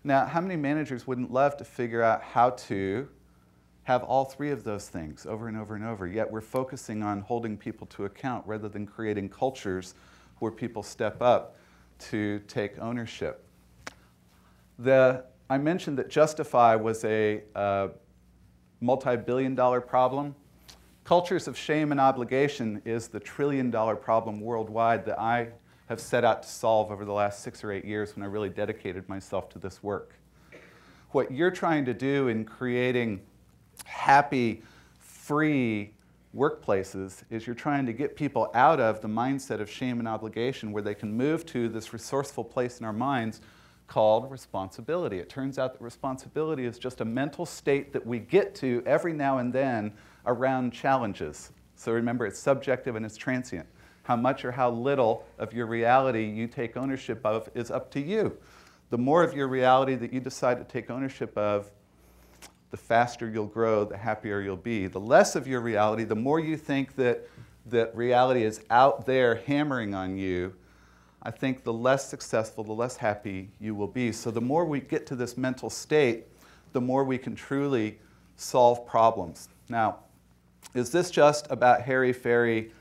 Now, how many managers wouldn't love to figure out how to have all three of those things over and over and over? Yet we're focusing on holding people to account rather than creating cultures where people step up to take ownership. The I mentioned that Justify was a uh, multi billion dollar problem. Cultures of shame and obligation is the trillion dollar problem worldwide that I have set out to solve over the last six or eight years when I really dedicated myself to this work. What you're trying to do in creating happy, free workplaces is you're trying to get people out of the mindset of shame and obligation where they can move to this resourceful place in our minds called responsibility. It turns out that responsibility is just a mental state that we get to every now and then around challenges. So remember, it's subjective and it's transient. How much or how little of your reality you take ownership of is up to you. The more of your reality that you decide to take ownership of, the faster you'll grow, the happier you'll be. The less of your reality, the more you think that, that reality is out there hammering on you, I think the less successful, the less happy you will be. So the more we get to this mental state, the more we can truly solve problems. Now, is this just about hairy fairy,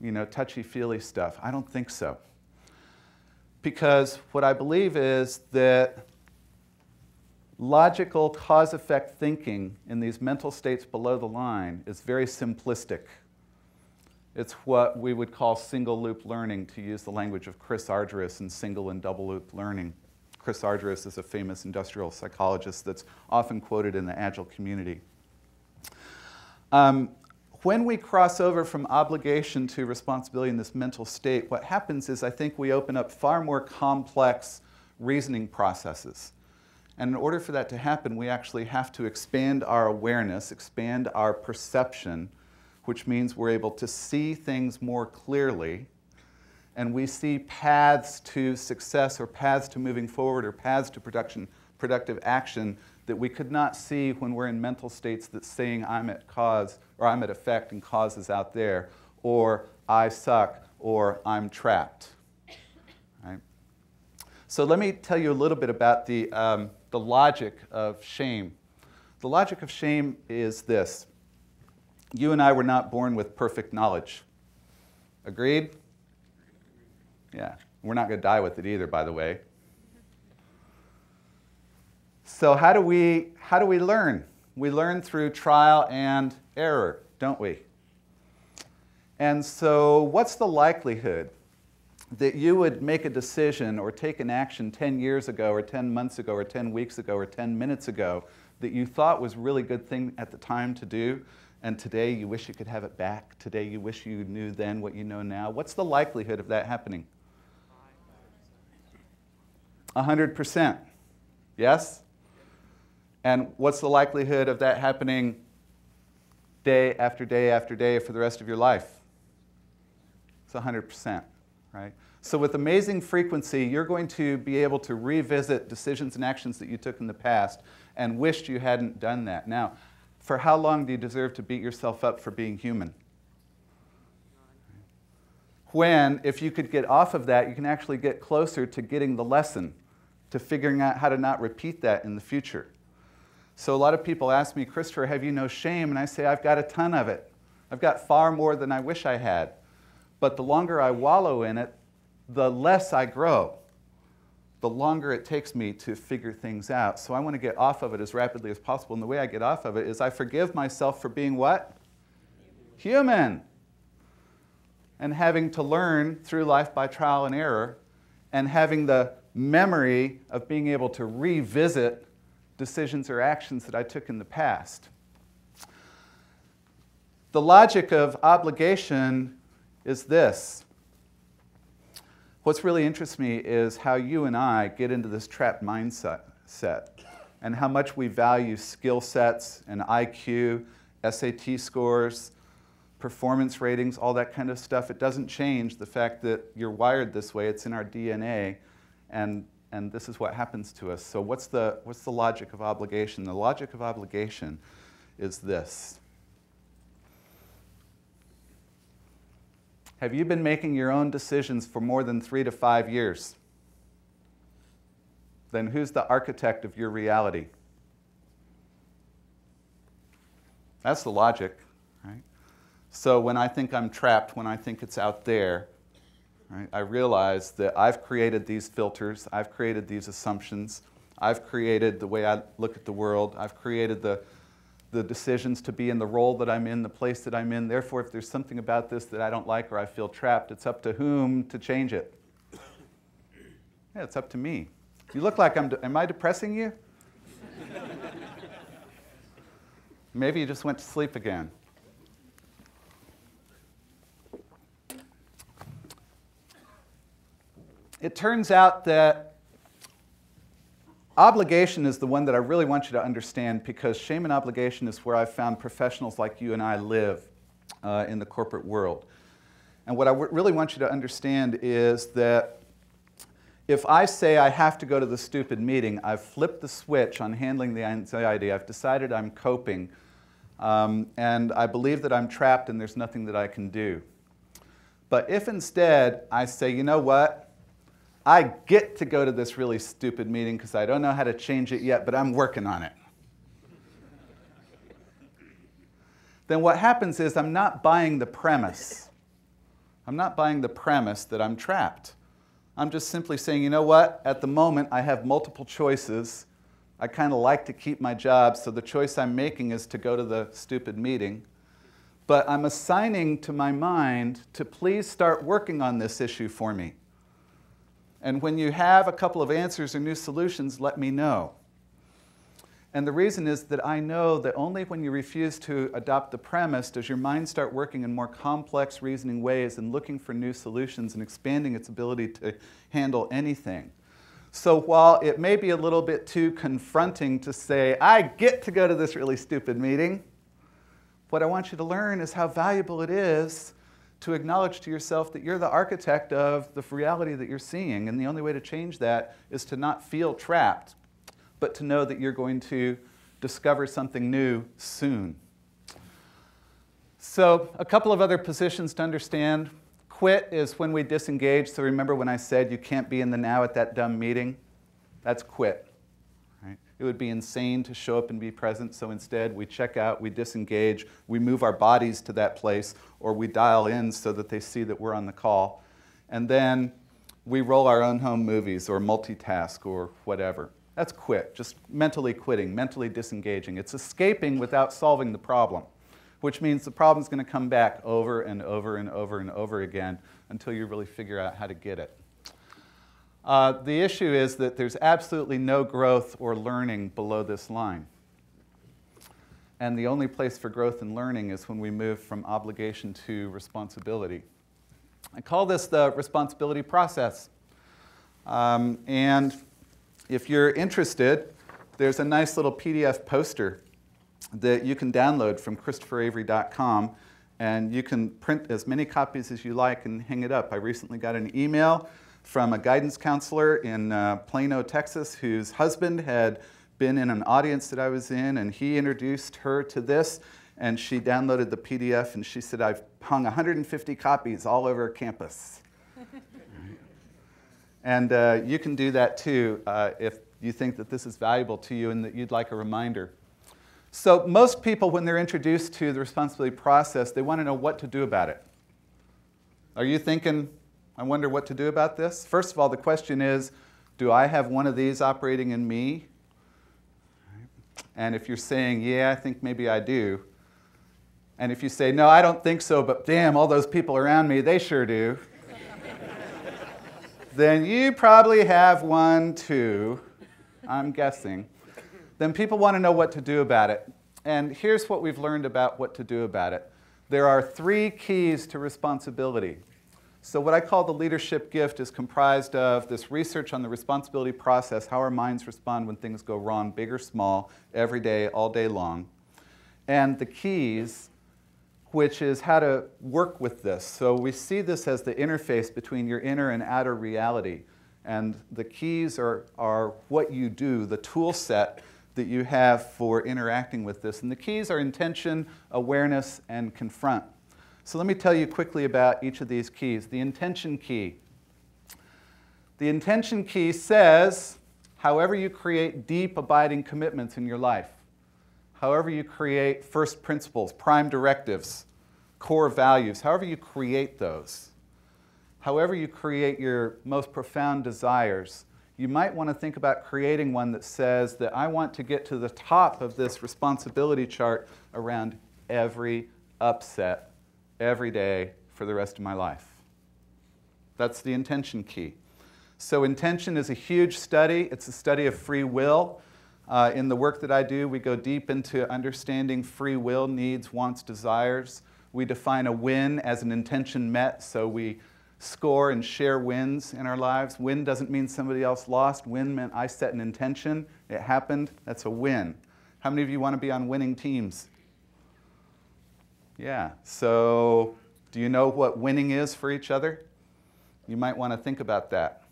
you know, touchy feely stuff? I don't think so. Because what I believe is that logical cause effect thinking in these mental states below the line is very simplistic. It's what we would call single loop learning, to use the language of Chris Argyris in single and double loop learning. Chris Argyris is a famous industrial psychologist that's often quoted in the Agile community. Um, when we cross over from obligation to responsibility in this mental state, what happens is I think we open up far more complex reasoning processes. And in order for that to happen, we actually have to expand our awareness, expand our perception, which means we're able to see things more clearly. And we see paths to success or paths to moving forward or paths to production, productive action that we could not see when we're in mental states that saying I'm at cause or I'm at effect and cause is out there or I suck or I'm trapped. Right? So let me tell you a little bit about the, um, the logic of shame. The logic of shame is this. You and I were not born with perfect knowledge. Agreed? Yeah. We're not going to die with it either, by the way. So how do we how do we learn? We learn through trial and error, don't we? And so what's the likelihood that you would make a decision or take an action 10 years ago or 10 months ago or 10 weeks ago or 10 minutes ago that you thought was a really good thing at the time to do and today you wish you could have it back? Today you wish you knew then what you know now? What's the likelihood of that happening? 100% yes? And what's the likelihood of that happening day after day after day for the rest of your life? It's 100%, right? So with amazing frequency, you're going to be able to revisit decisions and actions that you took in the past and wished you hadn't done that. Now, for how long do you deserve to beat yourself up for being human? When, if you could get off of that, you can actually get closer to getting the lesson, to figuring out how to not repeat that in the future. So a lot of people ask me, Christopher, have you no shame? And I say, I've got a ton of it. I've got far more than I wish I had. But the longer I wallow in it, the less I grow. The longer it takes me to figure things out. So I want to get off of it as rapidly as possible. And the way I get off of it is I forgive myself for being what? Human. And having to learn through life by trial and error, and having the memory of being able to revisit decisions or actions that I took in the past. The logic of obligation is this. What's really interests me is how you and I get into this trapped mindset set, and how much we value skill sets and IQ, SAT scores, performance ratings, all that kind of stuff. It doesn't change the fact that you're wired this way, it's in our DNA. And and this is what happens to us. So what's the, what's the logic of obligation? The logic of obligation is this. Have you been making your own decisions for more than three to five years? Then who's the architect of your reality? That's the logic, right? So when I think I'm trapped, when I think it's out there, Right? I realize that I've created these filters, I've created these assumptions, I've created the way I look at the world, I've created the, the decisions to be in the role that I'm in, the place that I'm in. Therefore, if there's something about this that I don't like or I feel trapped, it's up to whom to change it. Yeah, it's up to me. You look like I'm, am I depressing you? Maybe you just went to sleep again. it turns out that obligation is the one that I really want you to understand because shame and obligation is where I've found professionals like you and I live uh, in the corporate world. And what I really want you to understand is that if I say I have to go to the stupid meeting, I've flipped the switch on handling the anxiety. I've decided I'm coping. Um, and I believe that I'm trapped and there's nothing that I can do. But if instead I say, you know what? I get to go to this really stupid meeting because I don't know how to change it yet, but I'm working on it. then what happens is I'm not buying the premise. I'm not buying the premise that I'm trapped. I'm just simply saying, you know what? At the moment, I have multiple choices. I kind of like to keep my job, so the choice I'm making is to go to the stupid meeting. But I'm assigning to my mind to please start working on this issue for me. And when you have a couple of answers or new solutions, let me know. And the reason is that I know that only when you refuse to adopt the premise does your mind start working in more complex reasoning ways and looking for new solutions and expanding its ability to handle anything. So while it may be a little bit too confronting to say, I get to go to this really stupid meeting, what I want you to learn is how valuable it is to acknowledge to yourself that you're the architect of the reality that you're seeing. And the only way to change that is to not feel trapped but to know that you're going to discover something new soon. So, a couple of other positions to understand. Quit is when we disengage. So, remember when I said you can't be in the now at that dumb meeting? That's quit. It would be insane to show up and be present. So, instead, we check out, we disengage, we move our bodies to that place, or we dial in so that they see that we're on the call. And then we roll our own home movies or multitask or whatever. That's quit, just mentally quitting, mentally disengaging. It's escaping without solving the problem, which means the problem's going to come back over and over and over and over again until you really figure out how to get it. Uh, the issue is that there's absolutely no growth or learning below this line. And the only place for growth and learning is when we move from obligation to responsibility. I call this the responsibility process. Um, and if you're interested, there's a nice little PDF poster that you can download from christopheravery.com and you can print as many copies as you like and hang it up. I recently got an email from a guidance counselor in uh, Plano, Texas, whose husband had been in an audience that I was in, and he introduced her to this, and she downloaded the PDF, and she said, I've hung 150 copies all over campus. And uh, you can do that too uh, if you think that this is valuable to you and that you'd like a reminder. So most people, when they're introduced to the responsibility process, they want to know what to do about it. Are you thinking, I wonder what to do about this? First of all, the question is, do I have one of these operating in me? And if you're saying, yeah, I think maybe I do, and if you say, no, I don't think so, but damn, all those people around me, they sure do, then you probably have one too, I'm guessing. Then people want to know what to do about it. And here's what we've learned about what to do about it. There are three keys to responsibility. So, what I call the leadership gift is comprised of this research on the responsibility process, how our minds respond when things go wrong, big or small, every day, all day long. And the keys which is how to work with this. So we see this as the interface between your inner and outer reality. And the keys are, are what you do, the tool set that you have for interacting with this. And the keys are intention, awareness, and confront. So let me tell you quickly about each of these keys. The intention key. The intention key says, however you create deep, abiding commitments in your life however you create first principles, prime directives, core values, however you create those, however you create your most profound desires, you might want to think about creating one that says that I want to get to the top of this responsibility chart around every upset every day for the rest of my life. That's the intention key. So, intention is a huge study. It's a study of free will. Uh, in the work that I do, we go deep into understanding free will, needs, wants, desires. We define a win as an intention met, so we score and share wins in our lives. Win doesn't mean somebody else lost. Win meant I set an intention, it happened, that's a win. How many of you want to be on winning teams? Yeah, so do you know what winning is for each other? You might want to think about that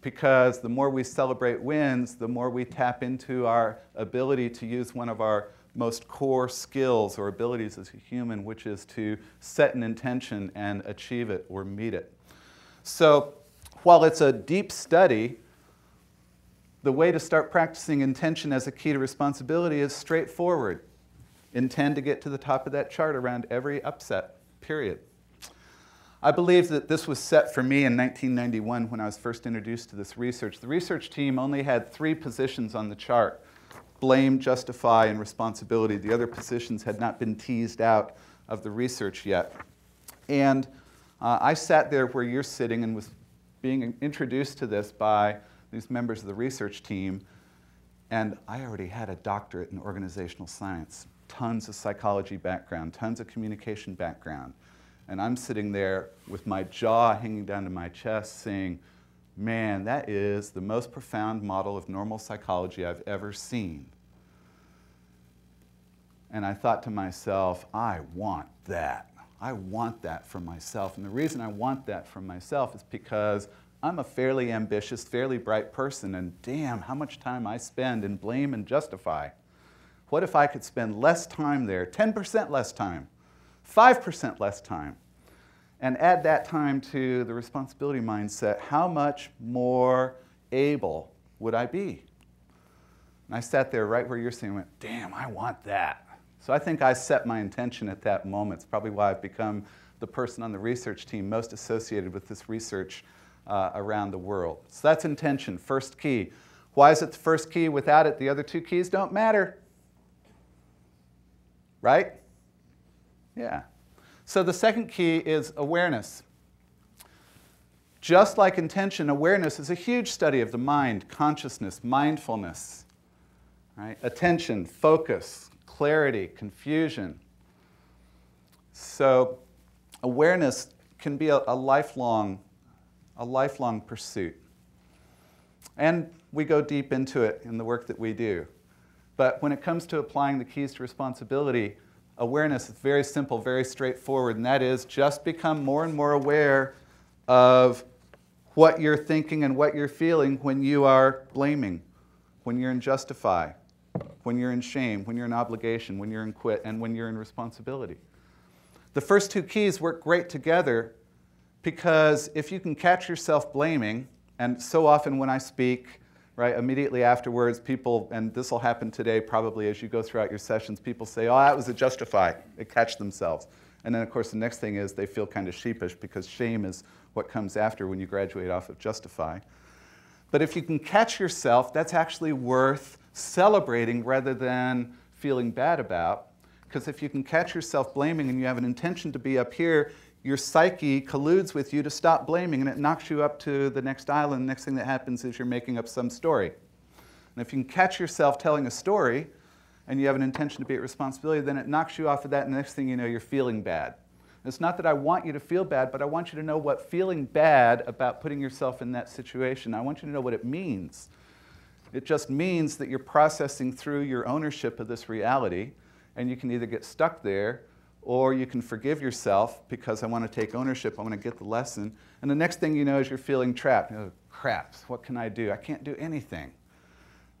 because the more we celebrate wins, the more we tap into our ability to use one of our most core skills or abilities as a human, which is to set an intention and achieve it or meet it. So, while it's a deep study, the way to start practicing intention as a key to responsibility is straightforward. Intend to get to the top of that chart around every upset, period. I believe that this was set for me in 1991 when I was first introduced to this research. The research team only had three positions on the chart blame, justify, and responsibility. The other positions had not been teased out of the research yet. And uh, I sat there where you're sitting and was being introduced to this by these members of the research team, and I already had a doctorate in organizational science, tons of psychology background, tons of communication background. And I'm sitting there with my jaw hanging down to my chest saying, man, that is the most profound model of normal psychology I've ever seen. And I thought to myself, I want that. I want that for myself. And the reason I want that for myself is because I'm a fairly ambitious, fairly bright person, and damn, how much time I spend in blame and justify. What if I could spend less time there, 10% less time, 5% less time, and add that time to the responsibility mindset? How much more able would I be? And I sat there right where you're sitting and went, damn, I want that. So I think I set my intention at that moment. It's probably why I've become the person on the research team most associated with this research uh, around the world. So that's intention, first key. Why is it the first key? Without it, the other two keys don't matter. Right? Yeah. So the second key is awareness. Just like intention, awareness is a huge study of the mind, consciousness, mindfulness, right? attention, focus, clarity, confusion. So awareness can be a, a, lifelong, a lifelong pursuit. And we go deep into it in the work that we do. But when it comes to applying the keys to responsibility, awareness is very simple, very straightforward, and that is just become more and more aware of what you're thinking and what you're feeling when you are blaming, when you're in justify, when you're in shame, when you're in obligation, when you're in quit, and when you're in responsibility. The first two keys work great together because if you can catch yourself blaming, and so often when I speak, right, immediately afterwards, people, and this will happen today probably as you go throughout your sessions, people say, oh, that was a justify. They catch themselves. And then, of course, the next thing is they feel kind of sheepish because shame is what comes after when you graduate off of justify. But if you can catch yourself, that's actually worth celebrating rather than feeling bad about. Because if you can catch yourself blaming and you have an intention to be up here, your psyche colludes with you to stop blaming and it knocks you up to the next island. The next thing that happens is you're making up some story. And if you can catch yourself telling a story and you have an intention to be at responsibility, then it knocks you off of that, and the next thing you know, you're feeling bad. It's not that I want you to feel bad, but I want you to know what feeling bad about putting yourself in that situation, I want you to know what it means. It just means that you're processing through your ownership of this reality, and you can either get stuck there or you can forgive yourself because I want to take ownership, I want to get the lesson. And the next thing you know is you're feeling trapped. Oh, crap, what can I do? I can't do anything.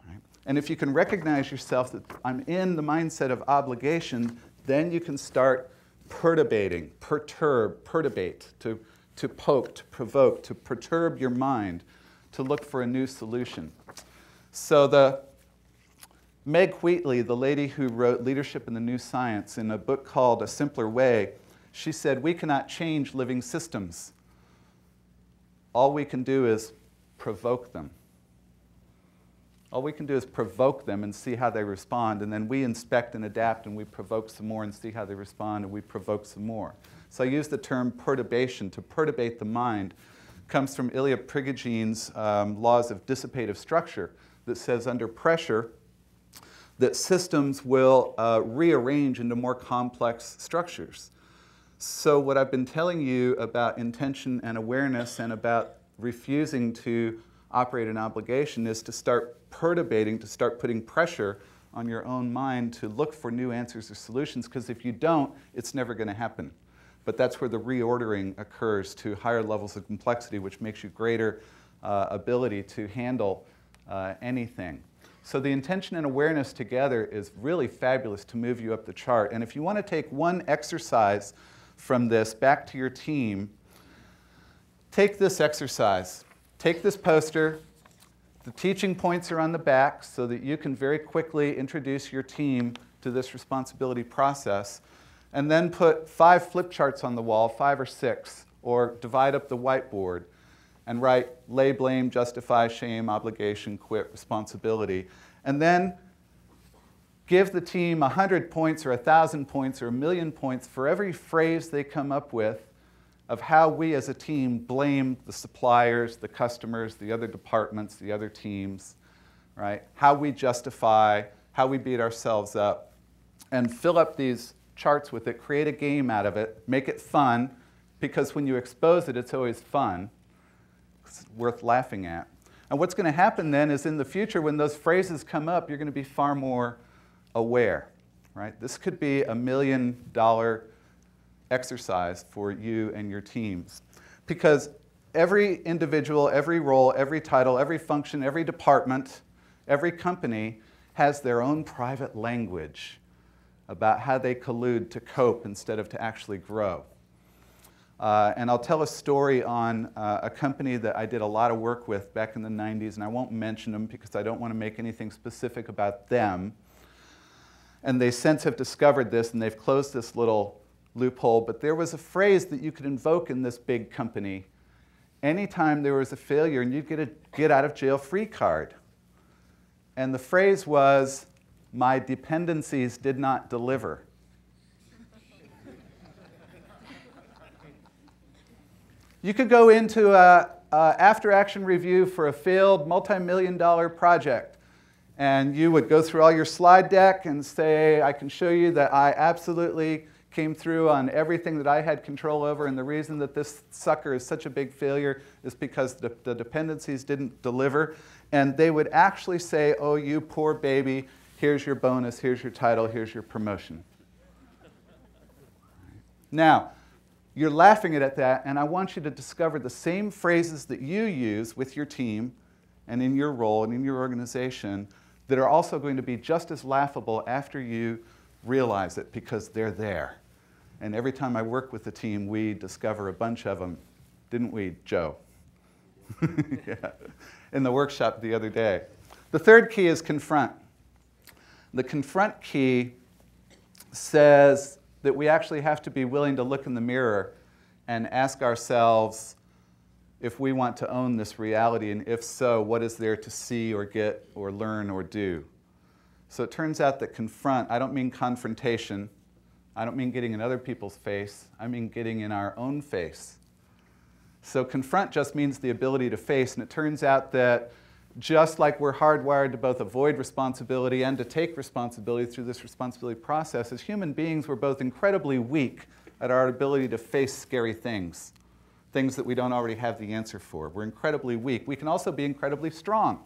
Right? And if you can recognize yourself that I'm in the mindset of obligation, then you can start perturbating, perturb, perturbate, to, to poke, to provoke, to perturb your mind, to look for a new solution. So the Meg Wheatley, the lady who wrote Leadership in the New Science in a book called A Simpler Way, she said, we cannot change living systems. All we can do is provoke them. All we can do is provoke them and see how they respond, and then we inspect and adapt and we provoke some more and see how they respond and we provoke some more. So I use the term perturbation, to perturbate the mind, It comes from Ilya Prigogine's um, laws of dissipative structure that says under pressure that systems will uh, rearrange into more complex structures. So what I've been telling you about intention and awareness and about refusing to operate an obligation is to start perturbating, to start putting pressure on your own mind to look for new answers or solutions, because if you don't, it's never going to happen. But that's where the reordering occurs to higher levels of complexity, which makes you greater uh, ability to handle uh, anything. So the intention and awareness together is really fabulous to move you up the chart. And if you want to take one exercise from this back to your team, take this exercise. Take this poster. The teaching points are on the back so that you can very quickly introduce your team to this responsibility process. And then put five flip charts on the wall, five or six, or divide up the whiteboard and write lay blame, justify, shame, obligation, quit, responsibility. And then give the team 100 points or 1,000 points or a million points for every phrase they come up with of how we as a team blame the suppliers, the customers, the other departments, the other teams, right? How we justify, how we beat ourselves up, and fill up these charts with it, create a game out of it, make it fun, because when you expose it, it's always fun. Worth laughing at. And what's going to happen then is in the future, when those phrases come up, you're going to be far more aware, right? This could be a million dollar exercise for you and your teams. Because every individual, every role, every title, every function, every department, every company has their own private language about how they collude to cope instead of to actually grow. Uh, and I'll tell a story on uh, a company that I did a lot of work with back in the 90s, and I won't mention them because I don't want to make anything specific about them. And they since have discovered this and they've closed this little loophole, but there was a phrase that you could invoke in this big company anytime there was a failure and you'd get a get out of jail free card. And the phrase was, my dependencies did not deliver. You could go into a, a after action review for a failed multi-million dollar project and you would go through all your slide deck and say, I can show you that I absolutely came through on everything that I had control over, and the reason that this sucker is such a big failure is because the, the dependencies didn't deliver. And they would actually say, Oh, you poor baby, here's your bonus, here's your title, here's your promotion. Now, you're laughing at that, and I want you to discover the same phrases that you use with your team and in your role and in your organization that are also going to be just as laughable after you realize it because they're there. And every time I work with the team, we discover a bunch of them, didn't we, Joe? yeah. In the workshop the other day. The third key is confront. The confront key says that we actually have to be willing to look in the mirror and ask ourselves if we want to own this reality, and if so, what is there to see or get or learn or do? So it turns out that confront, I don't mean confrontation, I don't mean getting in other people's face, I mean getting in our own face. So confront just means the ability to face, and it turns out that just like we're hardwired to both avoid responsibility and to take responsibility through this responsibility process, as human beings, we're both incredibly weak at our ability to face scary things, things that we don't already have the answer for. We're incredibly weak. We can also be incredibly strong.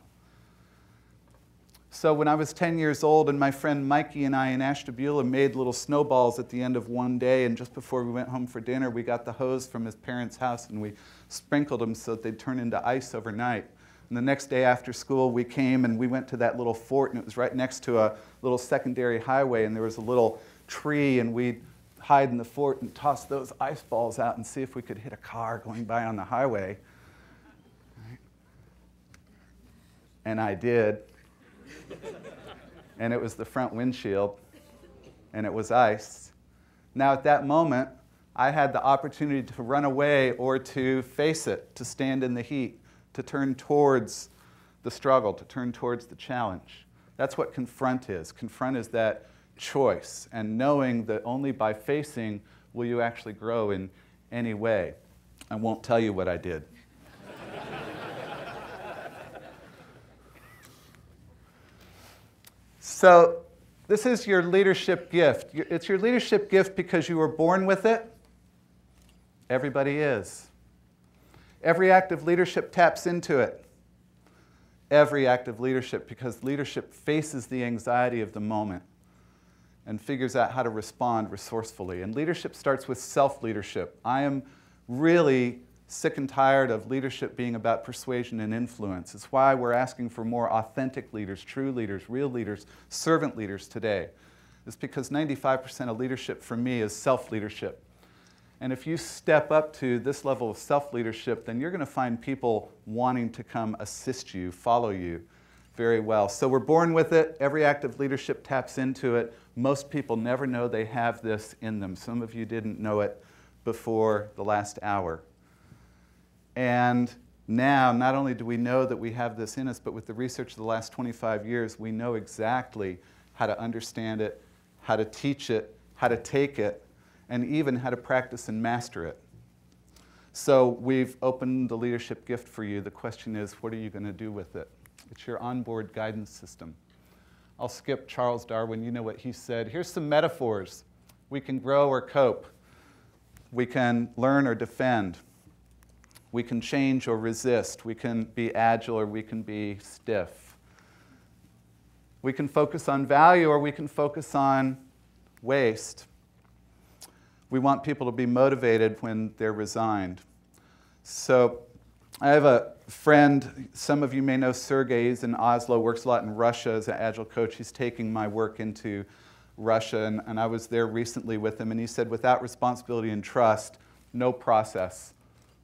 So when I was 10 years old and my friend Mikey and I in Ashtabula made little snowballs at the end of one day and just before we went home for dinner, we got the hose from his parents' house and we sprinkled them so that they'd turn into ice overnight. And the next day after school, we came and we went to that little fort and it was right next to a little secondary highway and there was a little tree and we'd hide in the fort and toss those ice balls out and see if we could hit a car going by on the highway. And I did and it was the front windshield, and it was ice. Now, at that moment, I had the opportunity to run away or to face it, to stand in the heat, to turn towards the struggle, to turn towards the challenge. That's what confront is. Confront is that choice and knowing that only by facing will you actually grow in any way. I won't tell you what I did. So, this is your leadership gift. It's your leadership gift because you were born with it. Everybody is. Every act of leadership taps into it. Every act of leadership, because leadership faces the anxiety of the moment and figures out how to respond resourcefully. And leadership starts with self leadership. I am really sick and tired of leadership being about persuasion and influence. It's why we're asking for more authentic leaders, true leaders, real leaders, servant leaders today. It's because 95% of leadership for me is self leadership. And if you step up to this level of self leadership, then you're going to find people wanting to come assist you, follow you very well. So we're born with it. Every act of leadership taps into it. Most people never know they have this in them. Some of you didn't know it before the last hour. And now, not only do we know that we have this in us, but with the research of the last 25 years, we know exactly how to understand it, how to teach it, how to take it, and even how to practice and master it. So we've opened the leadership gift for you. The question is, what are you going to do with it? It's your onboard guidance system. I'll skip Charles Darwin. You know what he said. Here's some metaphors. We can grow or cope. We can learn or defend. We can change or resist. We can be agile or we can be stiff. We can focus on value or we can focus on waste. We want people to be motivated when they're resigned. So I have a friend, some of you may know Sergey, he's in Oslo, works a lot in Russia as an agile coach. He's taking my work into Russia, and, and I was there recently with him, and he said, without responsibility and trust, no process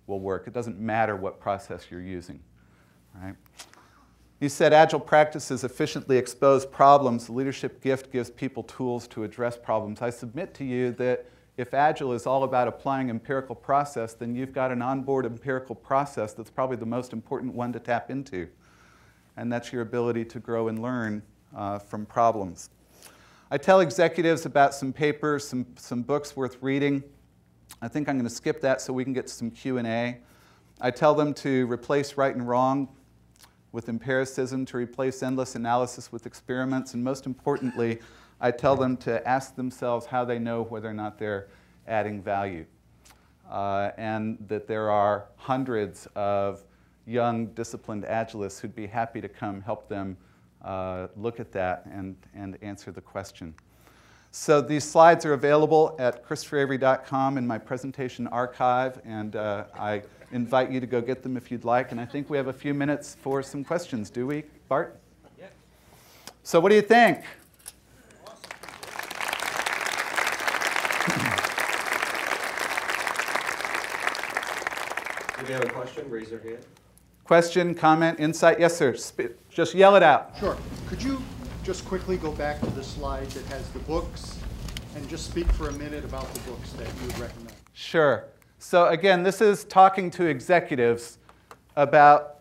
will work. It doesn't matter what process you're using. Right? He said, Agile practices efficiently expose problems. The leadership gift gives people tools to address problems. I submit to you that if Agile is all about applying empirical process, then you've got an onboard empirical process that's probably the most important one to tap into. And that's your ability to grow and learn uh, from problems. I tell executives about some papers, some, some books worth reading. I think I'm going to skip that so we can get some Q&A. I tell them to replace right and wrong with empiricism, to replace endless analysis with experiments, and most importantly, I tell them to ask themselves how they know whether or not they're adding value. Uh, and that there are hundreds of young, disciplined agilists who'd be happy to come help them uh, look at that and, and answer the question. So these slides are available at christopheravery.com in my presentation archive, and uh, I invite you to go get them if you'd like. And I think we have a few minutes for some questions, do we, Bart? Yeah. So what do you think? If you have a question, raise your hand. Question, comment, insight? Yes, sir. Sp- just yell it out. Sure. Could you just quickly go back to the slide that has the books and just speak for a minute about the books that you would recommend? Sure. So, again, this is talking to executives about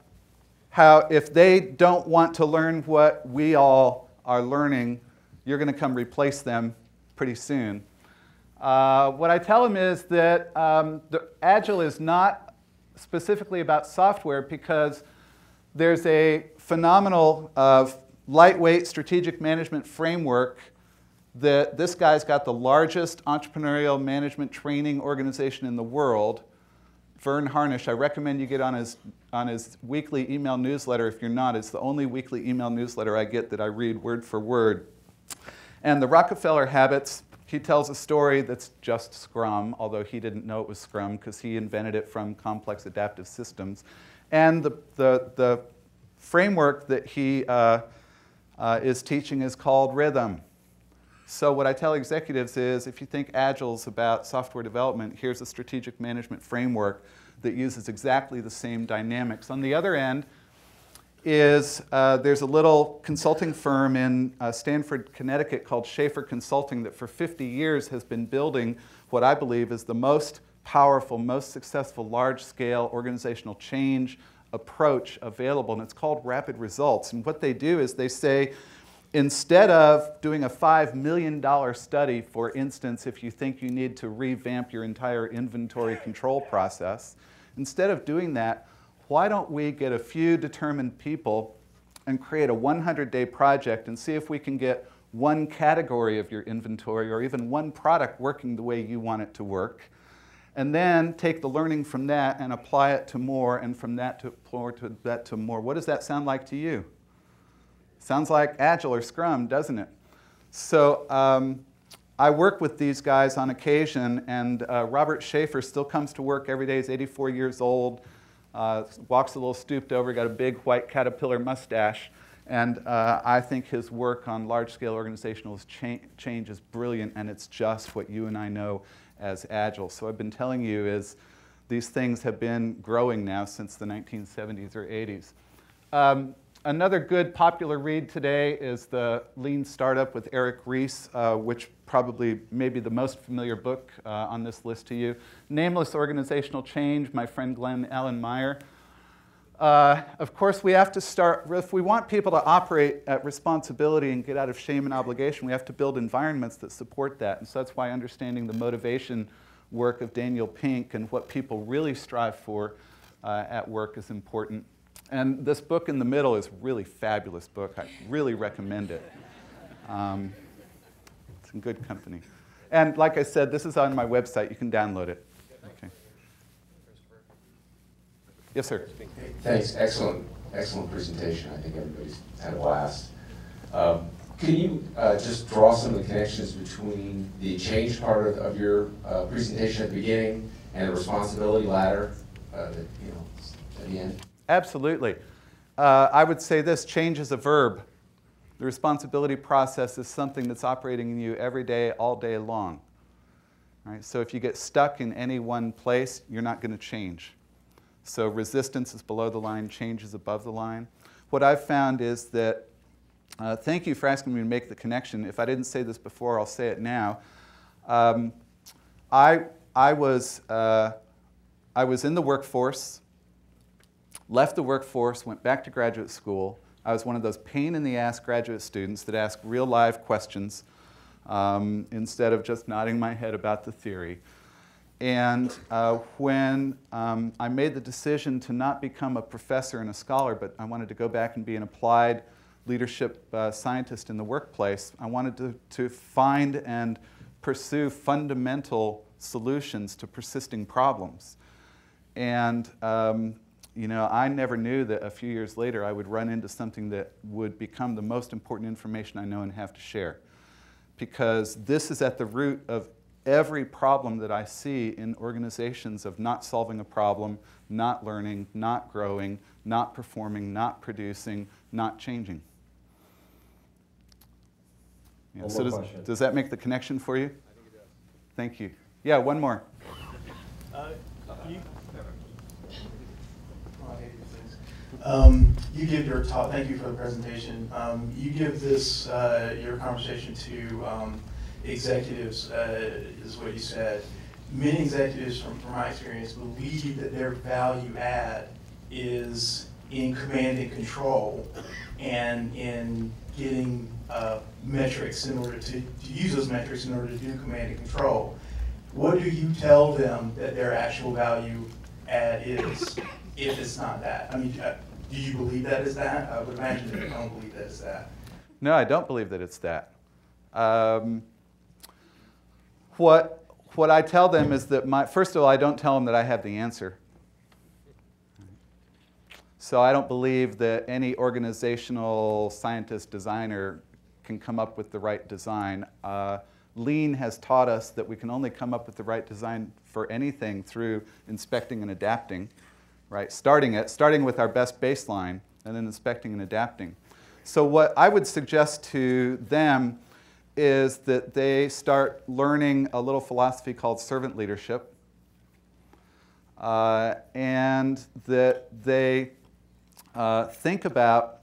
how if they don't want to learn what we all are learning, you're going to come replace them pretty soon. Uh, what I tell them is that um, the Agile is not specifically about software because there's a phenomenal uh, lightweight strategic management framework that this guy's got the largest entrepreneurial management training organization in the world. Verne Harnish, I recommend you get on his, on his weekly email newsletter. If you're not, it's the only weekly email newsletter I get that I read word for word. And the Rockefeller habits he tells a story that's just Scrum, although he didn't know it was Scrum because he invented it from complex adaptive systems. And the, the, the framework that he uh, uh, is teaching is called Rhythm. So what I tell executives is if you think Agile is about software development, here's a strategic management framework that uses exactly the same dynamics. On the other end, is uh, there's a little consulting firm in uh, Stamford, Connecticut called Schaffer Consulting that for 50 years has been building what I believe is the most powerful, most successful large scale organizational change approach available, and it's called Rapid Results. And what they do is they say, instead of doing a $5 million study, for instance, if you think you need to revamp your entire inventory control process, instead of doing that, why don't we get a few determined people and create a 100 day project and see if we can get one category of your inventory or even one product working the way you want it to work. And then take the learning from that and apply it to more, and from that to more to that to more. What does that sound like to you? Sounds like Agile or Scrum, doesn't it? So um, I work with these guys on occasion, and uh, Robert Schaffer still comes to work every day. He's 84 years old. Uh, walks a little stooped over, got a big white caterpillar mustache. And uh, I think his work on large scale organizational cha change is brilliant, and it's just what you and I know as Agile. So, I've been telling you is these things have been growing now since the 1970s or 80s. Um, another good popular read today is the Lean Startup with Eric Ries, uh, which probably maybe the most familiar book uh, on this list to you. Nameless Organizational Change, my friend Glenn Allen Meyer. Uh, of course, we have to start, if we want people to operate at responsibility and get out of shame and obligation, we have to build environments that support that. And so that's why understanding the motivation work of Daniel Pink and what people really strive for uh, at work is important. And this book in the middle is a really fabulous book. I really recommend it. Um, in good company. And like I said, this is on my website. You can download it. Okay. Yes, sir. Thanks, excellent, excellent presentation. I think everybody's had a blast. Um, Can you uh, just draw some of the connections between the change part of, of your uh, presentation at the beginning and the responsibility ladder, uh, that, you know, at the end? Absolutely. Uh, I would say this change is a verb. The responsibility process is something that's operating in you every day, all day long. So if you get stuck in any one place, you're not going to change. So resistance is below the line, change is above the line. What I've found is that, uh, thank you for asking me to make the connection. If I didn't say this before, I'll say it now. Um, I, I, was, uh, I was in the workforce, left the workforce, went back to graduate school. I was one of those pain in the ass graduate students that ask real live questions um, instead of just nodding my head about the theory. And uh, when um, I made the decision to not become a professor and a scholar, but I wanted to go back and be an applied leadership uh, scientist in the workplace, I wanted to, to find and pursue fundamental solutions to persisting problems. And um, you know, I never knew that a few years later I would run into something that would become the most important information I know and have to share. Because this is at the root of every problem that I see in organizations of not solving a problem, not learning, not growing, not performing, not producing, not changing. Yeah, so does, does that make the connection for you? Thank you. Yeah, one more. Uh, you- Um, you give your talk, thank you for the presentation. Um, you give this, uh, your conversation to, um, executives, uh, is what you said. Many executives, from, from my experience, believe that their value add is in command and control and in getting, uh, metrics in order to, to use those metrics in order to do command and control. What do you tell them that their actual value add is, if it's not that? I mean, uh, do you believe that is that? I would imagine that you don't believe that is that. No, I don't believe that it's that. Um, what, what I tell them is that my, first of all, I don't tell them that I have the answer. So I don't believe that any organizational scientist designer can come up with the right design. Uh, Lean has taught us that we can only come up with the right design for anything through inspecting and adapting, right? Starting it, starting with our best baseline, and then inspecting and adapting. So what I would suggest to them is that they start learning a little philosophy called servant leadership, uh, and that they uh, think about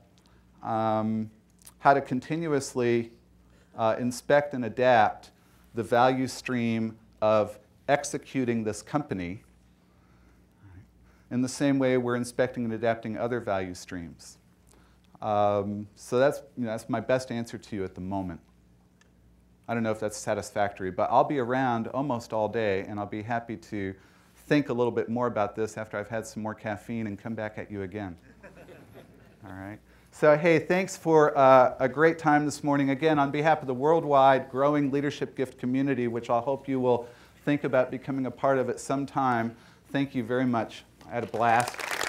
um, how to continuously uh, inspect and adapt the value stream of executing this company in the same way we're inspecting and adapting other value streams. Um, so that's, you know, that's my best answer to you at the moment. I don't know if that's satisfactory, but I'll be around almost all day and I'll be happy to think a little bit more about this after I've had some more caffeine and come back at you again. All right. So, hey, thanks for uh, a great time this morning. Again, on behalf of the worldwide growing leadership gift community, which I hope you will think about becoming a part of at some time, thank you very much at a blast.